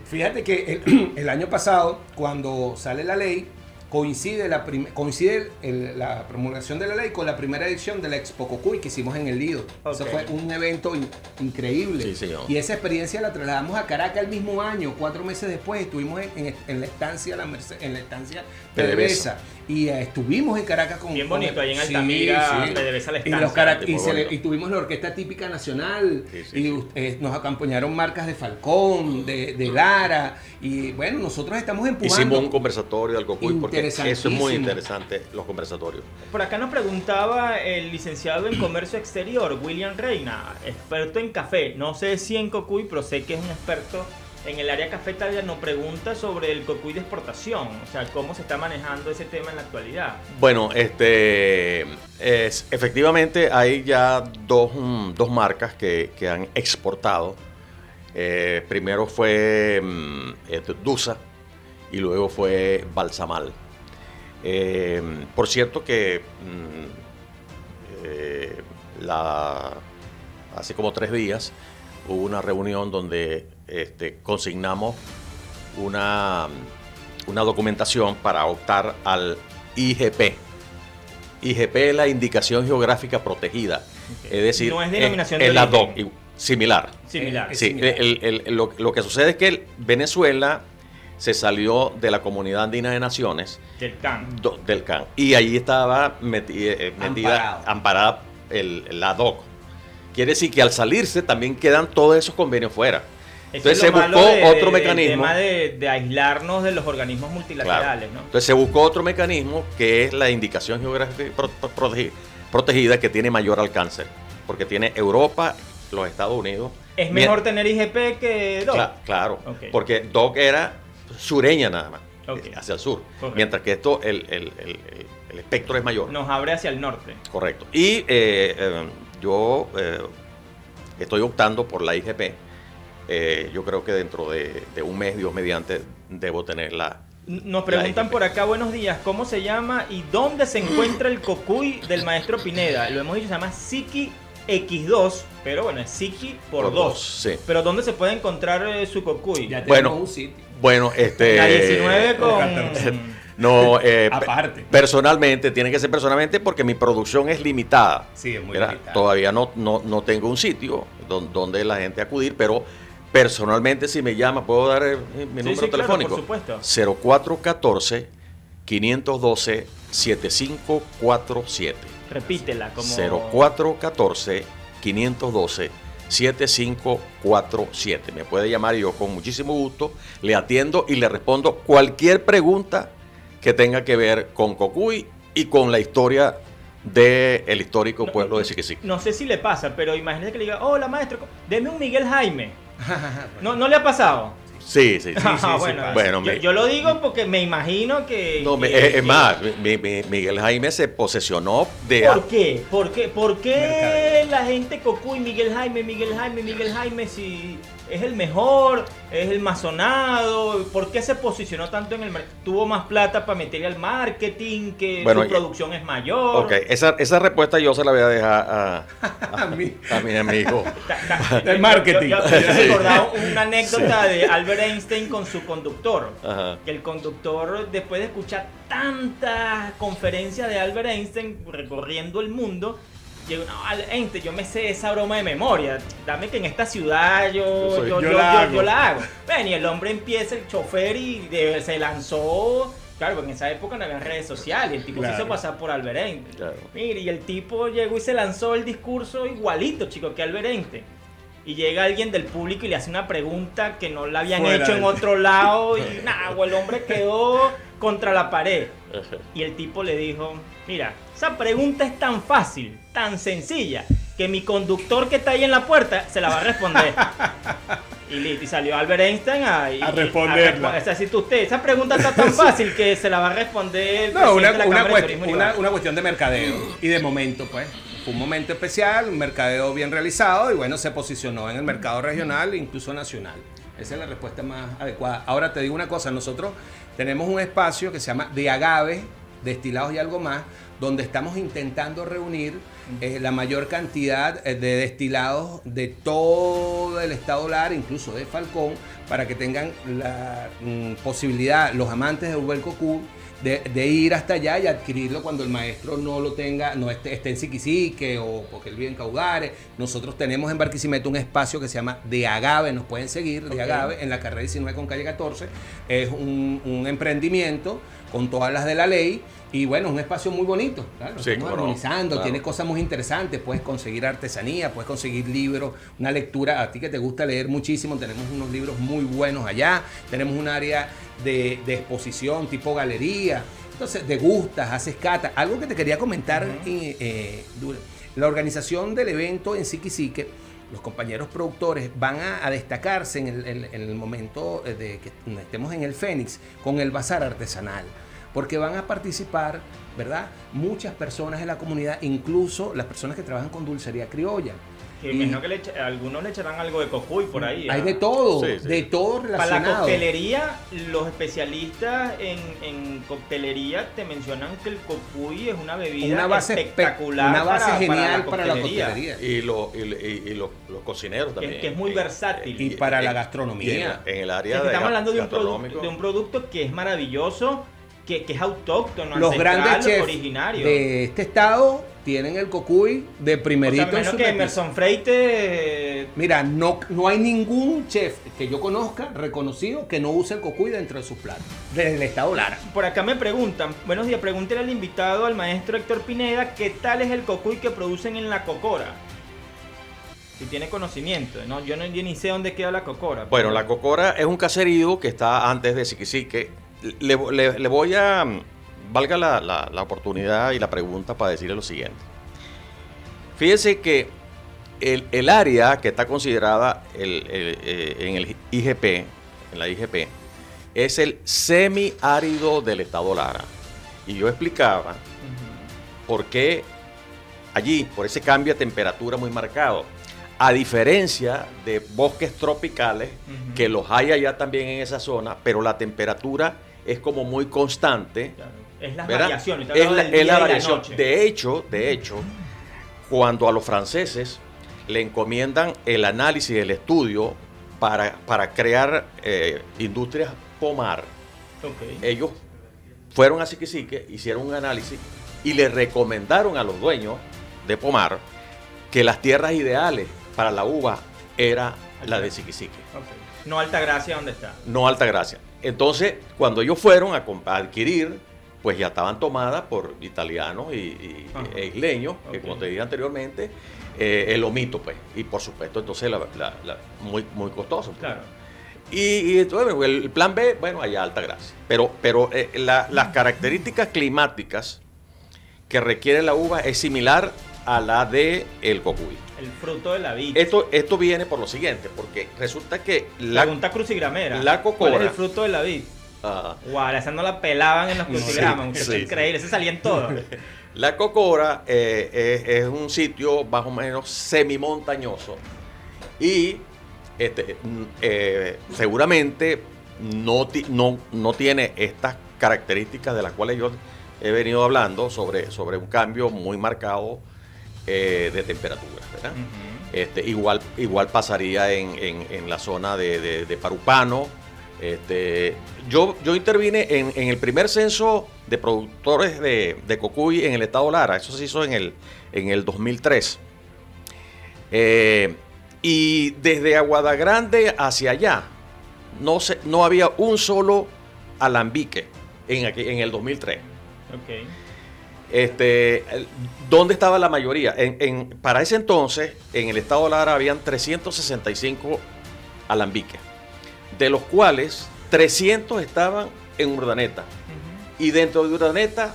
Fíjate que el, el año pasado, cuando sale la ley, coincide la, prim- coincide el- la promulgación de la ley con la primera edición de la Expo Cocuy que hicimos en el Lido. Eso fue un evento in- increíble. Sí, señor. Y esa experiencia la trasladamos a Caracas el mismo año, cuatro meses después. Estuvimos en, en- en la estancia La Merced- en la estancia. PDVSA. Y eh, estuvimos en Caracas con. Bien con bonito, el- ahí en Altamira, PDVSA la y, los estancia, muy y se le- y tuvimos la orquesta típica nacional. Sí, sí, y sí. eh, nos acompañaron marcas de Falcón, de, de Lara. Y bueno, nosotros estamos empujando. Hicimos un conversatorio del Cocuy porque eso es muy interesante, los conversatorios. Por acá nos preguntaba el licenciado en comercio exterior, William Reina, experto en café. No sé si en cocuy, pero sé que es un experto en el área cafetería. Nos pregunta sobre el cocuy de exportación, o sea, cómo se está manejando ese tema en la actualidad. Bueno, este es, efectivamente hay ya dos, mm, dos marcas que, que han exportado. Eh, primero fue eh, Dusa y luego fue Balsamal. Eh, por cierto que mm, eh, la, hace como tres días hubo una reunión donde este, consignamos una, una documentación para optar al IGP. IGP es la indicación geográfica protegida. Es decir, No es denominación es de la similar. Similar. Sí, similar. el- el- el- lo, lo que sucede es que Venezuela se salió de la Comunidad Andina de Naciones Del CAN. do- del CAN y ahí estaba meti- eh, metida, amparada el, la DOC. Quiere decir que al salirse también quedan todos esos convenios fuera. Eso Entonces se buscó de- otro mecanismo. tema de, de aislarnos de los organismos multilaterales, ¿no? Entonces se buscó otro mecanismo que es la indicación geográfica pro- pro- protegi- protegida que tiene mayor alcance, porque tiene Europa, los Estados Unidos. Es Mien- mejor tener IGP que DOC. Cla- claro, porque DOC era sureña nada más, eh, hacia el sur, Correcto. mientras que esto, el, el- el- espectro es mayor. Nos abre hacia el norte. Correcto. Y eh, eh, yo eh, estoy optando por la IGP. Eh, yo creo que dentro de, de un mes, Dios mediante, debo tener la... Nos preguntan por acá, buenos días, ¿cómo se llama y dónde se encuentra el cocuy del maestro Pineda? Lo hemos dicho, se llama Siki X2, pero bueno, es Siki por, Por 2. dos, sí. Pero ¿dónde se puede encontrar eh, su cocuy? Ya tenemos Bueno, un sitio. Bueno, este... La 19 con... No, eh, Aparte. Personalmente, tiene que ser personalmente porque mi producción es limitada. Sí, es muy ¿verdad? limitada. Todavía no, no, no tengo un sitio don- donde la gente acudir, pero personalmente si me llama, puedo dar eh, mi Sí, número sí, claro, telefónico. por supuesto. 0414 512 7547. Repítela, como... 0414 512 7547. Me puede llamar y yo con muchísimo gusto le atiendo y le respondo cualquier pregunta que tenga que ver con Cocuy y con la historia del histórico No, pueblo no, de Siquisic. No sé si le pasa, pero imagínate que le diga, hola maestro, deme un Miguel Jaime. ¿No, ¿no le ha pasado? Sí, sí, sí. Ah, sí, bueno, yo, me- yo lo digo porque me imagino que... No, me- que- es, es más, mi- mi- Miguel Jaime se posesionó de... ¿Por qué? ¿Por qué, ¿Por qué la gente Cocuy, Miguel Jaime, Miguel Jaime, Miguel Jaime, si es el mejor, es el más sonado? ¿Por qué se posicionó tanto en el mercado? ¿Tuvo más plata para meterle al marketing? ¿Que Bueno, su y- producción es mayor? Ok, esa, esa respuesta yo se la voy a dejar a, A mí. a mi amigo. Del yo- marketing. Yo, yo- yo recordaba una anécdota de Albert Einstein con su conductor. Ajá. Que el conductor, después de escuchar tantas conferencias de Albert Einstein recorriendo el mundo, llegó, no, Einstein, yo me sé esa broma de memoria. Dame que en esta ciudad yo, Soy- yo, yo yo- la yo- hago". yo la hago. Ven, y el hombre empieza, el chofer, y de- se lanzó. Claro, porque en esa época no había redes sociales. Y el tipo se hizo pasar por Albert Einstein. Claro. Mire, y el tipo llegó y se lanzó el discurso igualito, chico, que Albert Einstein. Y llega alguien del público y le hace una pregunta que no la habían Fuera hecho en otro lado. Y nada, el hombre quedó contra la pared. Y el tipo le dijo, mira, esa pregunta es tan fácil, tan sencilla, que mi conductor que está ahí en la puerta se la va a responder. Y listo, y salió Albert Einstein a, y- A responderla. a respo- o sea, si tú- usted, esa pregunta está tan fácil que se la va a responder el No, una, de la una Cámara de una cuestión de mercadeo y de momento, pues. Fue un momento especial, un mercadeo bien realizado y bueno, se posicionó en el mercado regional e incluso nacional. Esa es la respuesta más adecuada. Ahora te digo una cosa, nosotros tenemos un espacio que se llama de agave, destilados y algo más, donde estamos intentando reunir eh, la mayor cantidad eh, de destilados de todo el estado Lara, incluso de Falcón, para que tengan la mm, posibilidad, los amantes de Urbel Cocú, de, de ir hasta allá y adquirirlo cuando el maestro no lo tenga, no esté, esté en Siquisique o porque él vive en Caudares. Nosotros tenemos en Barquisimeto un espacio que se llama De Agave, nos pueden seguir, De. Agave, en la carrera 19 con calle 14. Es un, un emprendimiento con todas las de la ley. Y bueno, es un espacio muy bonito, claro, Sí, estamos armonizando, claro. tiene cosas muy interesantes, puedes conseguir artesanía, puedes conseguir libros, una lectura, a ti que te gusta leer muchísimo, tenemos unos libros muy buenos allá, tenemos un área de, de exposición tipo galería, entonces degustas, haces cata. Algo que te quería comentar, eh, Dura, la organización del evento en Siquisique, los compañeros productores van a, a destacarse en el, en- en el momento eh, de que estemos en el Fénix con el bazar artesanal porque van a participar, ¿verdad? Muchas personas de la comunidad, incluso las personas que trabajan con dulcería criolla. Que Y- imagino que le echa- algunos le echarán algo de cocuy por ahí. Hay ¿ah? de todo, Sí, sí. de todo Para la relacionado. coctelería, los especialistas en, en coctelería te mencionan que el cocuy es una bebida una base, espe- espectacular. una base para- genial para la coctelería. coctelería. Y, lo- y, y- y los, los cocineros también. que es muy versátil. Y para la en- gastronomía. En, en el área que de estamos hablando de un, producto, de un producto que es maravilloso, que, que es autóctono, Los grandes chefs originario. de este estado tienen el cocuy de o sea, primerito en menos su que. Emerson Freite Mira, no, no hay ningún chef que yo conozca reconocido que no use el cocuy dentro de sus platos. Desde el estado Lara. Por acá me preguntan, buenos días, pregúntele al invitado, al maestro Héctor Pineda, ¿qué tal es el cocuy que producen en la cocora? Si tiene conocimiento, ¿no? Yo, no, yo ni sé dónde queda la cocora. Bueno, la Cocora es un caserío que está antes de Siquisique. Le, le- le voy a, valga la, la- la oportunidad y la pregunta para decirle lo siguiente. Fíjense que el, el área que está considerada el- el, eh, en el IGP, en la IGP, es el semiárido del estado Lara. Y yo explicaba por qué allí, por ese cambio de temperatura muy marcado, a diferencia de bosques tropicales, que los hay allá también en esa zona, pero la temperatura es como muy constante. Claro, Es las ¿verdad? variaciones. te Es la, es variación. De hecho, de hecho, cuando a los franceses le encomiendan el análisis, el estudio para, para crear eh, industrias pomar, ellos fueron a Siquisique, hicieron un análisis y le recomendaron a los dueños de Pomar que las tierras ideales para la uva era la de Siquisique, ok. No alta gracia, ¿dónde está? no Altagracia. Entonces, cuando ellos fueron a, adquirir, pues ya estaban tomadas por italianos y, y- e isleños, que como te dije anteriormente, eh, el omito, pues. Y por supuesto, entonces, la, la- la- muy, muy costoso. pues. Claro. Y, y entonces, bueno, el plan B, bueno, allá alta gracia. Pero, pero eh, la- las características climáticas que requiere la uva es similar a la de el cocuy. El fruto de la vid. Esto, esto viene por lo siguiente, porque resulta que la, Pregunta crucigramera. la cocora- ¿Cuál es el fruto de la vid? Guau, esa no la pelaban en los crucigramas. Sí, es sí. increíble, se salían todos. la cocora eh, es, es un sitio más o menos semimontañoso y este, mm, eh, seguramente no, no, no tiene estas características de las cuales yo he venido hablando sobre, sobre un cambio muy marcado eh, de temperatura. ¿verdad? Este, igual, igual pasaría en, en- en la zona de, de- de Parupano. Este, yo, yo intervine en, en el primer censo de productores de, de cocuy en el estado Lara. Eso se hizo en el, en el 2003. Eh, y desde Aguada Grande hacia allá, no, se, no había un solo alambique en, aqu- en el 2003. Ok. Este, ¿Dónde estaba la mayoría? En, en- para ese entonces, en el estado de Lara habían 365 alambiques, de los cuales 300 estaban en Urdaneta. Y dentro de Urdaneta,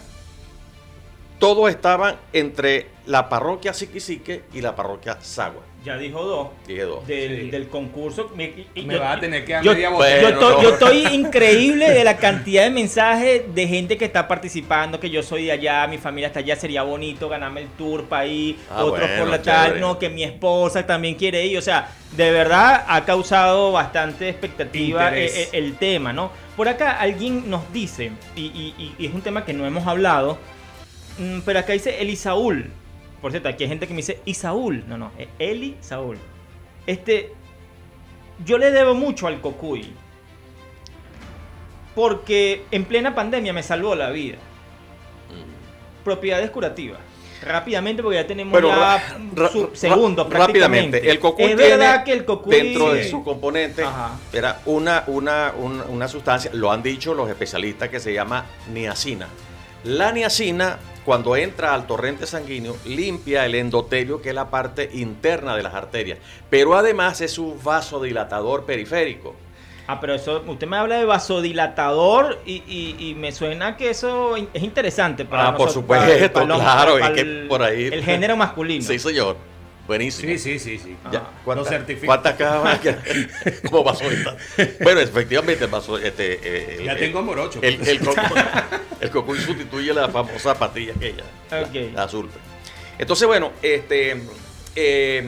todos estaban entre la parroquia Siquisique y la parroquia Sagua. Ya dijo dos. Dije dos. Del, Sí. del concurso. Me, Me yo- vas a tener que dar yo- media yo, botella. No. yo estoy increíble de la cantidad de mensajes de gente que está participando, que yo soy de allá, mi familia está allá, sería bonito ganarme el tour para ir, Ah, otros bueno, por la tal, chévere. no, que mi esposa también quiere ir, o sea, de verdad ha causado bastante expectativa eh, eh, el tema, ¿no? Por acá alguien nos dice, y, y- y- y es un tema que no hemos hablado, mm, pero acá dice Elisaúl, por cierto, aquí hay gente que me dice Isaúl, no, no, es Eli Saúl. Este, yo le debo mucho al Cocuy. Porque en plena pandemia me salvó la vida. Propiedades curativas. Rápidamente, porque ya tenemos Bueno, ya segundos rápidamente. El cocuy es tiene verdad que el cocuy dentro de su componente Ajá. era una, una, una, una sustancia, lo han dicho los especialistas, que se llama niacina. La niacina, cuando entra al torrente sanguíneo, limpia el endotelio, que es la parte interna de las arterias, pero además es un vasodilatador periférico. Ah, pero eso, usted me habla de vasodilatador y, y- y me suena que eso es interesante para Ah, por supuesto, para- para los- claro, para es que el- por ahí- El género masculino. Sí, señor. Buenísimo. Sí, sí, sí, sí. Ya, Ah, ¿cuántas, lo certifico. ¿Cuántas cajas más que- como vasodita? Bueno, efectivamente, el vaso, este, eh, el, Ya el- tengo morocho. El, el, cocu- el cocuy sustituye la famosa pastilla aquella, Ok. la azul. Entonces, bueno, este, eh,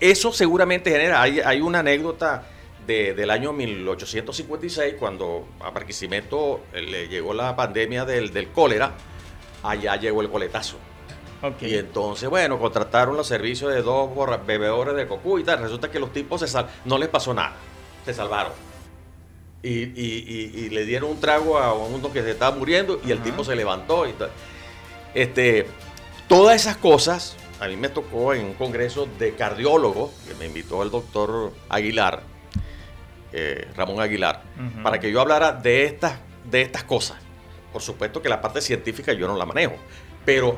eso seguramente genera, hay, hay una anécdota de- del año 1856, cuando a Barquisimeto eh, le llegó la pandemia del, del cólera, allá llegó el coletazo. Y entonces, bueno, contrataron los servicios de dos bebedores de cocuy y tal. Resulta que los tipos se sal- no les pasó nada, se salvaron. Y, y- y- y le dieron un trago a uno que se estaba muriendo y el tipo se levantó y tal. Este, todas esas cosas, a mí me tocó en un congreso de cardiólogos, que me invitó el doctor Aguilar, eh, Ramón Aguilar, para que yo hablara de estas, de estas cosas. Por supuesto que la parte científica yo no la manejo, pero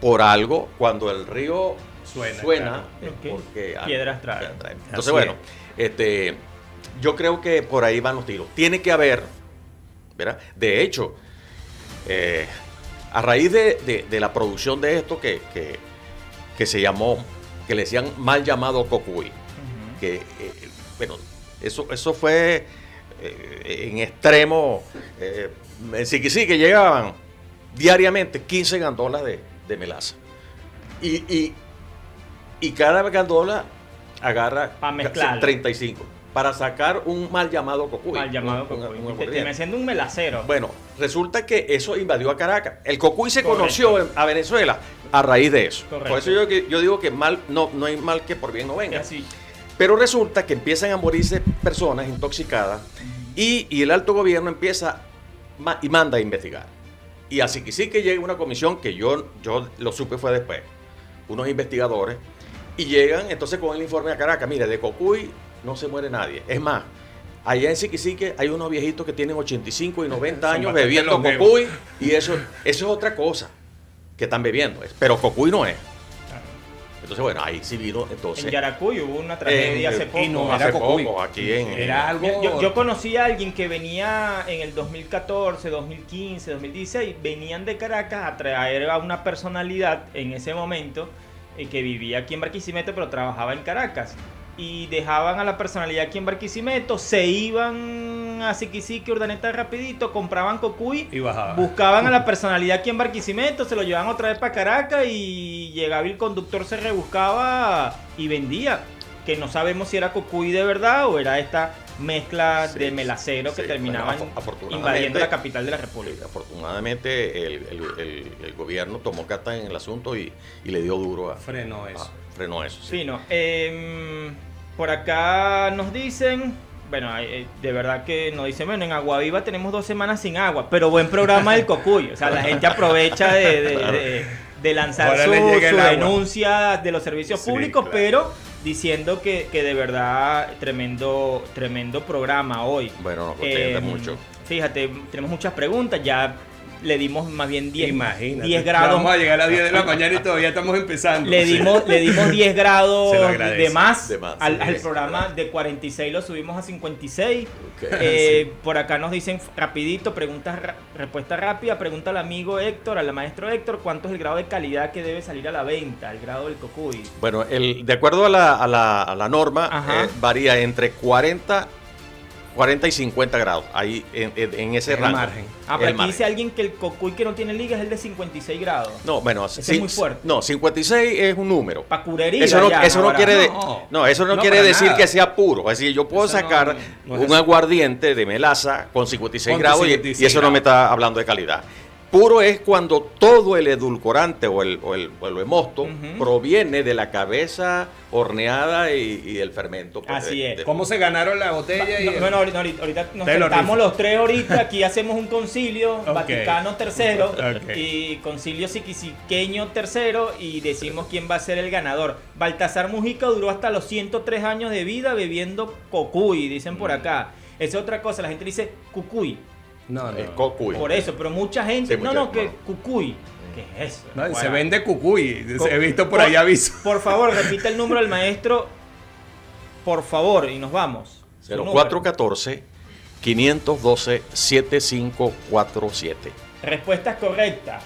por algo, cuando el río Suena, suena, claro. es Ok. porque Piedras trae. Así Entonces, bueno, este, yo creo que por ahí van los tiros. Tiene que haber, ¿verdad? De hecho, eh, a raíz de, de- de la producción de esto que, que, que se llamó, que le decían mal llamado cocuy, que, eh, bueno, eso, eso fue eh, en extremo, en Siquisí que llegaban diariamente 15 gandolas de, de melaza. Y, y, y cada gandola agarra Pa' mezclarlo. 35 para sacar un mal llamado cocuy. Mal llamado un- un- cocuy. un Te- un melacero. Bueno, resulta que eso invadió a Caracas. El cocuy se Correcto. conoció a Venezuela a raíz de eso. Correcto. Por eso yo, yo digo que mal no, no hay mal que por bien no venga. así. Pero resulta que empiezan a morirse personas intoxicadas y, y el alto gobierno empieza y manda a investigar. Y así que sí que llega una comisión que yo, yo lo supe fue después, unos investigadores, y llegan entonces con el informe a Caracas, mire, de Cocuy no se muere nadie. Es más, allá en Siquisique hay unos viejitos que tienen 85 y 90 Son años bebiendo. Cocuy, y eso, eso es otra cosa que están bebiendo, pero Cocuy no es. Entonces, bueno, ahí sí vino entonces... En Yaracuy hubo una tragedia en- hace poco. y no hace poco, aquí en... Era algo. Yo, yo- yo conocí a alguien que venía en el 2014, 2015, 2016, venían de Caracas a traer a una personalidad en ese momento eh, que vivía aquí en Barquisimeto pero trabajaba en Caracas. Y dejaban a la personalidad aquí en Barquisimeto, se iban a Siquisique, Urdaneta rapidito, compraban cocuy, Y bajaba. buscaban a la personalidad aquí en Barquisimeto, se lo llevaban otra vez para Caracas y llegaba y el conductor se rebuscaba y vendía. Que no sabemos si era cocuy de verdad o era esta mezcla Sí, de melacero que terminaban bueno, invadiendo la capital de la Sí, República. afortunadamente el, el- el- el gobierno tomó carta en el asunto y, y le dio duro a... Frenó eso. a- frenó eso. sí. Fino. Em, por acá nos dicen, bueno, eh, de verdad que nos dicen, bueno, en Aguaviva tenemos dos semanas sin agua, pero buen programa del Cocuy. O sea, la gente aprovecha de, de- de- de lanzar Ahora su, denuncia de los servicios Sí, públicos, claro. pero diciendo que, que de verdad tremendo, tremendo programa hoy. Bueno, nos Em, mucho. Fíjate, tenemos muchas preguntas, ya le dimos más bien 10, Imagínate. 10 grados. Vamos a llegar a las 10 de la mañana y todavía estamos empezando. Le dimos, le dimos 10 grados de más, De más, al, sí. al programa de 46 lo subimos a 56. Ok. Eh, Por acá nos dicen rapidito, preguntas, ra- respuesta rápida, pregunta al amigo Héctor, al maestro Héctor, ¿cuánto es el grado de calidad que debe salir a la venta, el grado del cocuy? Bueno, el, de acuerdo a la, a la- a la norma, Ajá. eh, varía entre 40, 40 y 50 grados. Ahí en, en- ese El rango. margen. Ah, El pero aquí margen. dice alguien que el cocuy que no tiene liga es el de 56 grados. No, bueno, Ese sí- es muy fuerte. No, 56 es un número. Para curería. Eso no, ya, eso no quiere de- No. no, eso no, quiere decir nada. que sea puro. Es decir, yo puedo Eso sacar un aguardiente de melaza con 56 Con grados y- 56 y, eso no me está hablando de calidad. Puro es cuando todo el edulcorante o el, o el, o el mosto Ujú. proviene de la cabeza horneada y, y el fermento. pues, Así de- es. de- ¿Cómo se ganaron la botella? y No, el- no, no, ahorita, nos lo sentamos los tres ahorita, aquí hacemos un concilio. Vaticano tercero Ok. y concilio siquisiqueño tercero y decimos quién va a ser el ganador. Baltasar Mujica duró hasta los 103 años de vida bebiendo cocuy, dicen Mm. por acá. Esa es otra cosa, la gente dice cucuy, No, no. es cocuy. por eso, pero mucha gente, Sí, no, mucha- no, que no. cucuy, ¿qué es eso? No, se vende cucuy. Co- He visto por por- ahí aviso. Por favor, repita el número del maestro, por favor, y nos vamos. Su número. 0414 512 7547. Respuestas correctas.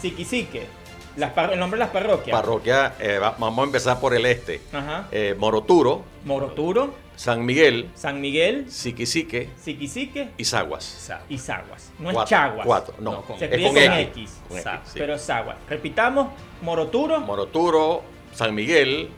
Siquisique. Las el nombre de las parroquias. Parroquia, eh, va- vamos a empezar por el este. Ajá. Eh, Moroturo, Moroturo, San Miguel, San Miguel, Siquisique Siquisique y Zaguas. y Zaguas. No es Cuatro- Chaguas. Cuatro, no. No, con- Se es escribe con con X. X. Con X, sí. Pero Zaguas. Repitamos, Moroturo, Moroturo, San Miguel,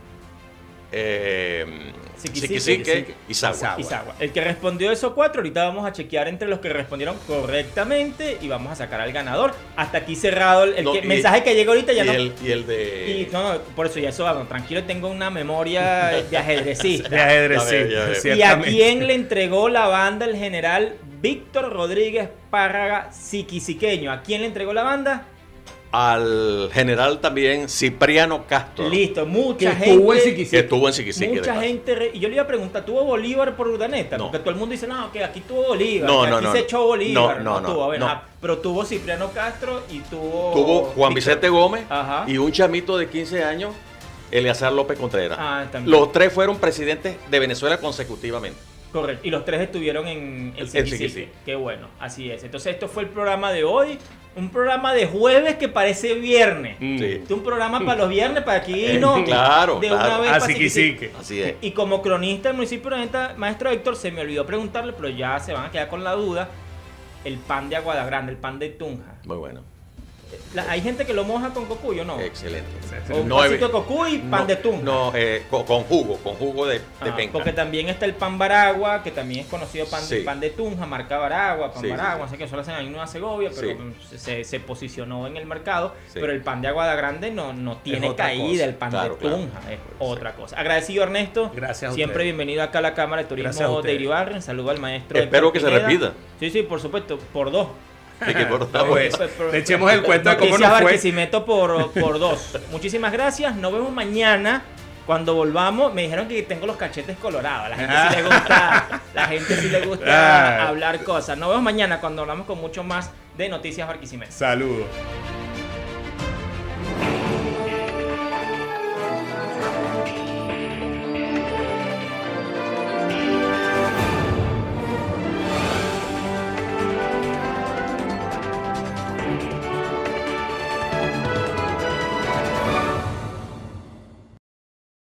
eh, Siquisique, Siquisique y Sagua. Sagua. Izagua. El que respondió esos cuatro, ahorita vamos a chequear entre los que respondieron correctamente y vamos a sacar al ganador. Hasta aquí cerrado el, el No, que- y- mensaje que llegó ahorita ya y, no. el, y el de... y no, no, por eso ya eso, vamos, tranquilo, tengo una memoria de ajedrecista. De sí, ¿Y a quién le entregó la banda el general Víctor Rodríguez Párraga Siquisiqueño? ¿A quién le entregó la banda? Al general también Cipriano Castro. Listo, Que mucha estuvo en gente. Que estuvo en Siquisique. Mucha gente, re- y yo le iba a preguntar, ¿tuvo Bolívar por Urdaneta? No. Porque todo el mundo dice, no, que aquí tuvo Bolívar, No, que no, aquí no, se echó Bolívar. No, no, no, tuvo, ah, pero tuvo Cipriano Castro y tuvo... Tuvo Juan Vicente Gómez Ajá. y un chamito de 15 años, Eleazar López Contreras. Ah, también. Los tres fueron presidentes de Venezuela consecutivamente. Correcto, y los tres estuvieron en, en En Siquisique. Siquisique. Qué bueno, así es. Entonces esto fue el programa de hoy, un programa de jueves que parece viernes. Mm. Sí. Este es un programa para los viernes, para aquí Eh, no. claro, de claro. una vez A pa' Siquisique. Así es. Y como cronista del municipio de maestro Héctor, se me olvidó preguntarle, pero ya se van a quedar con la duda. El pan de Aguada Grande, el pan de Tunja. Muy bueno. La- hay gente que lo moja con cocuyo, ¿no? Excelente. O un No, pancito de cocuy y pan no, de Tunja. No, eh, con, con jugo, con jugo de, de Ah, penca. porque también está el pan Baragua, que también es conocido pan, Sí. pan de Tunja, marca Baragua, pan Sí, Baragua, sí. sé que solo hacen ahí en Nueva Segovia, pero Sí. se, se posicionó en el mercado. Sí. Pero el pan de Aguada Grande no, no tiene caída, cosa. el pan Claro, de claro. Tunja es otra cosa. Agradecido Ernesto, Gracias a siempre bienvenido acá a la Cámara de Turismo de. Iribarren. Saludo al maestro. Espero Héctor que se repita. Sí, sí, por supuesto, por dos. Sí, que por- Ah, pues, le echemos el cuento de cómo nos fue. Barquisimeto por, por dos. Muchísimas gracias. Nos vemos mañana. Cuando volvamos, me dijeron que tengo los cachetes colorados. La gente sí le gusta, la gente sí le gusta hablar cosas. Nos vemos mañana cuando hablamos con mucho más de Noticias Barquisimeto. Saludos.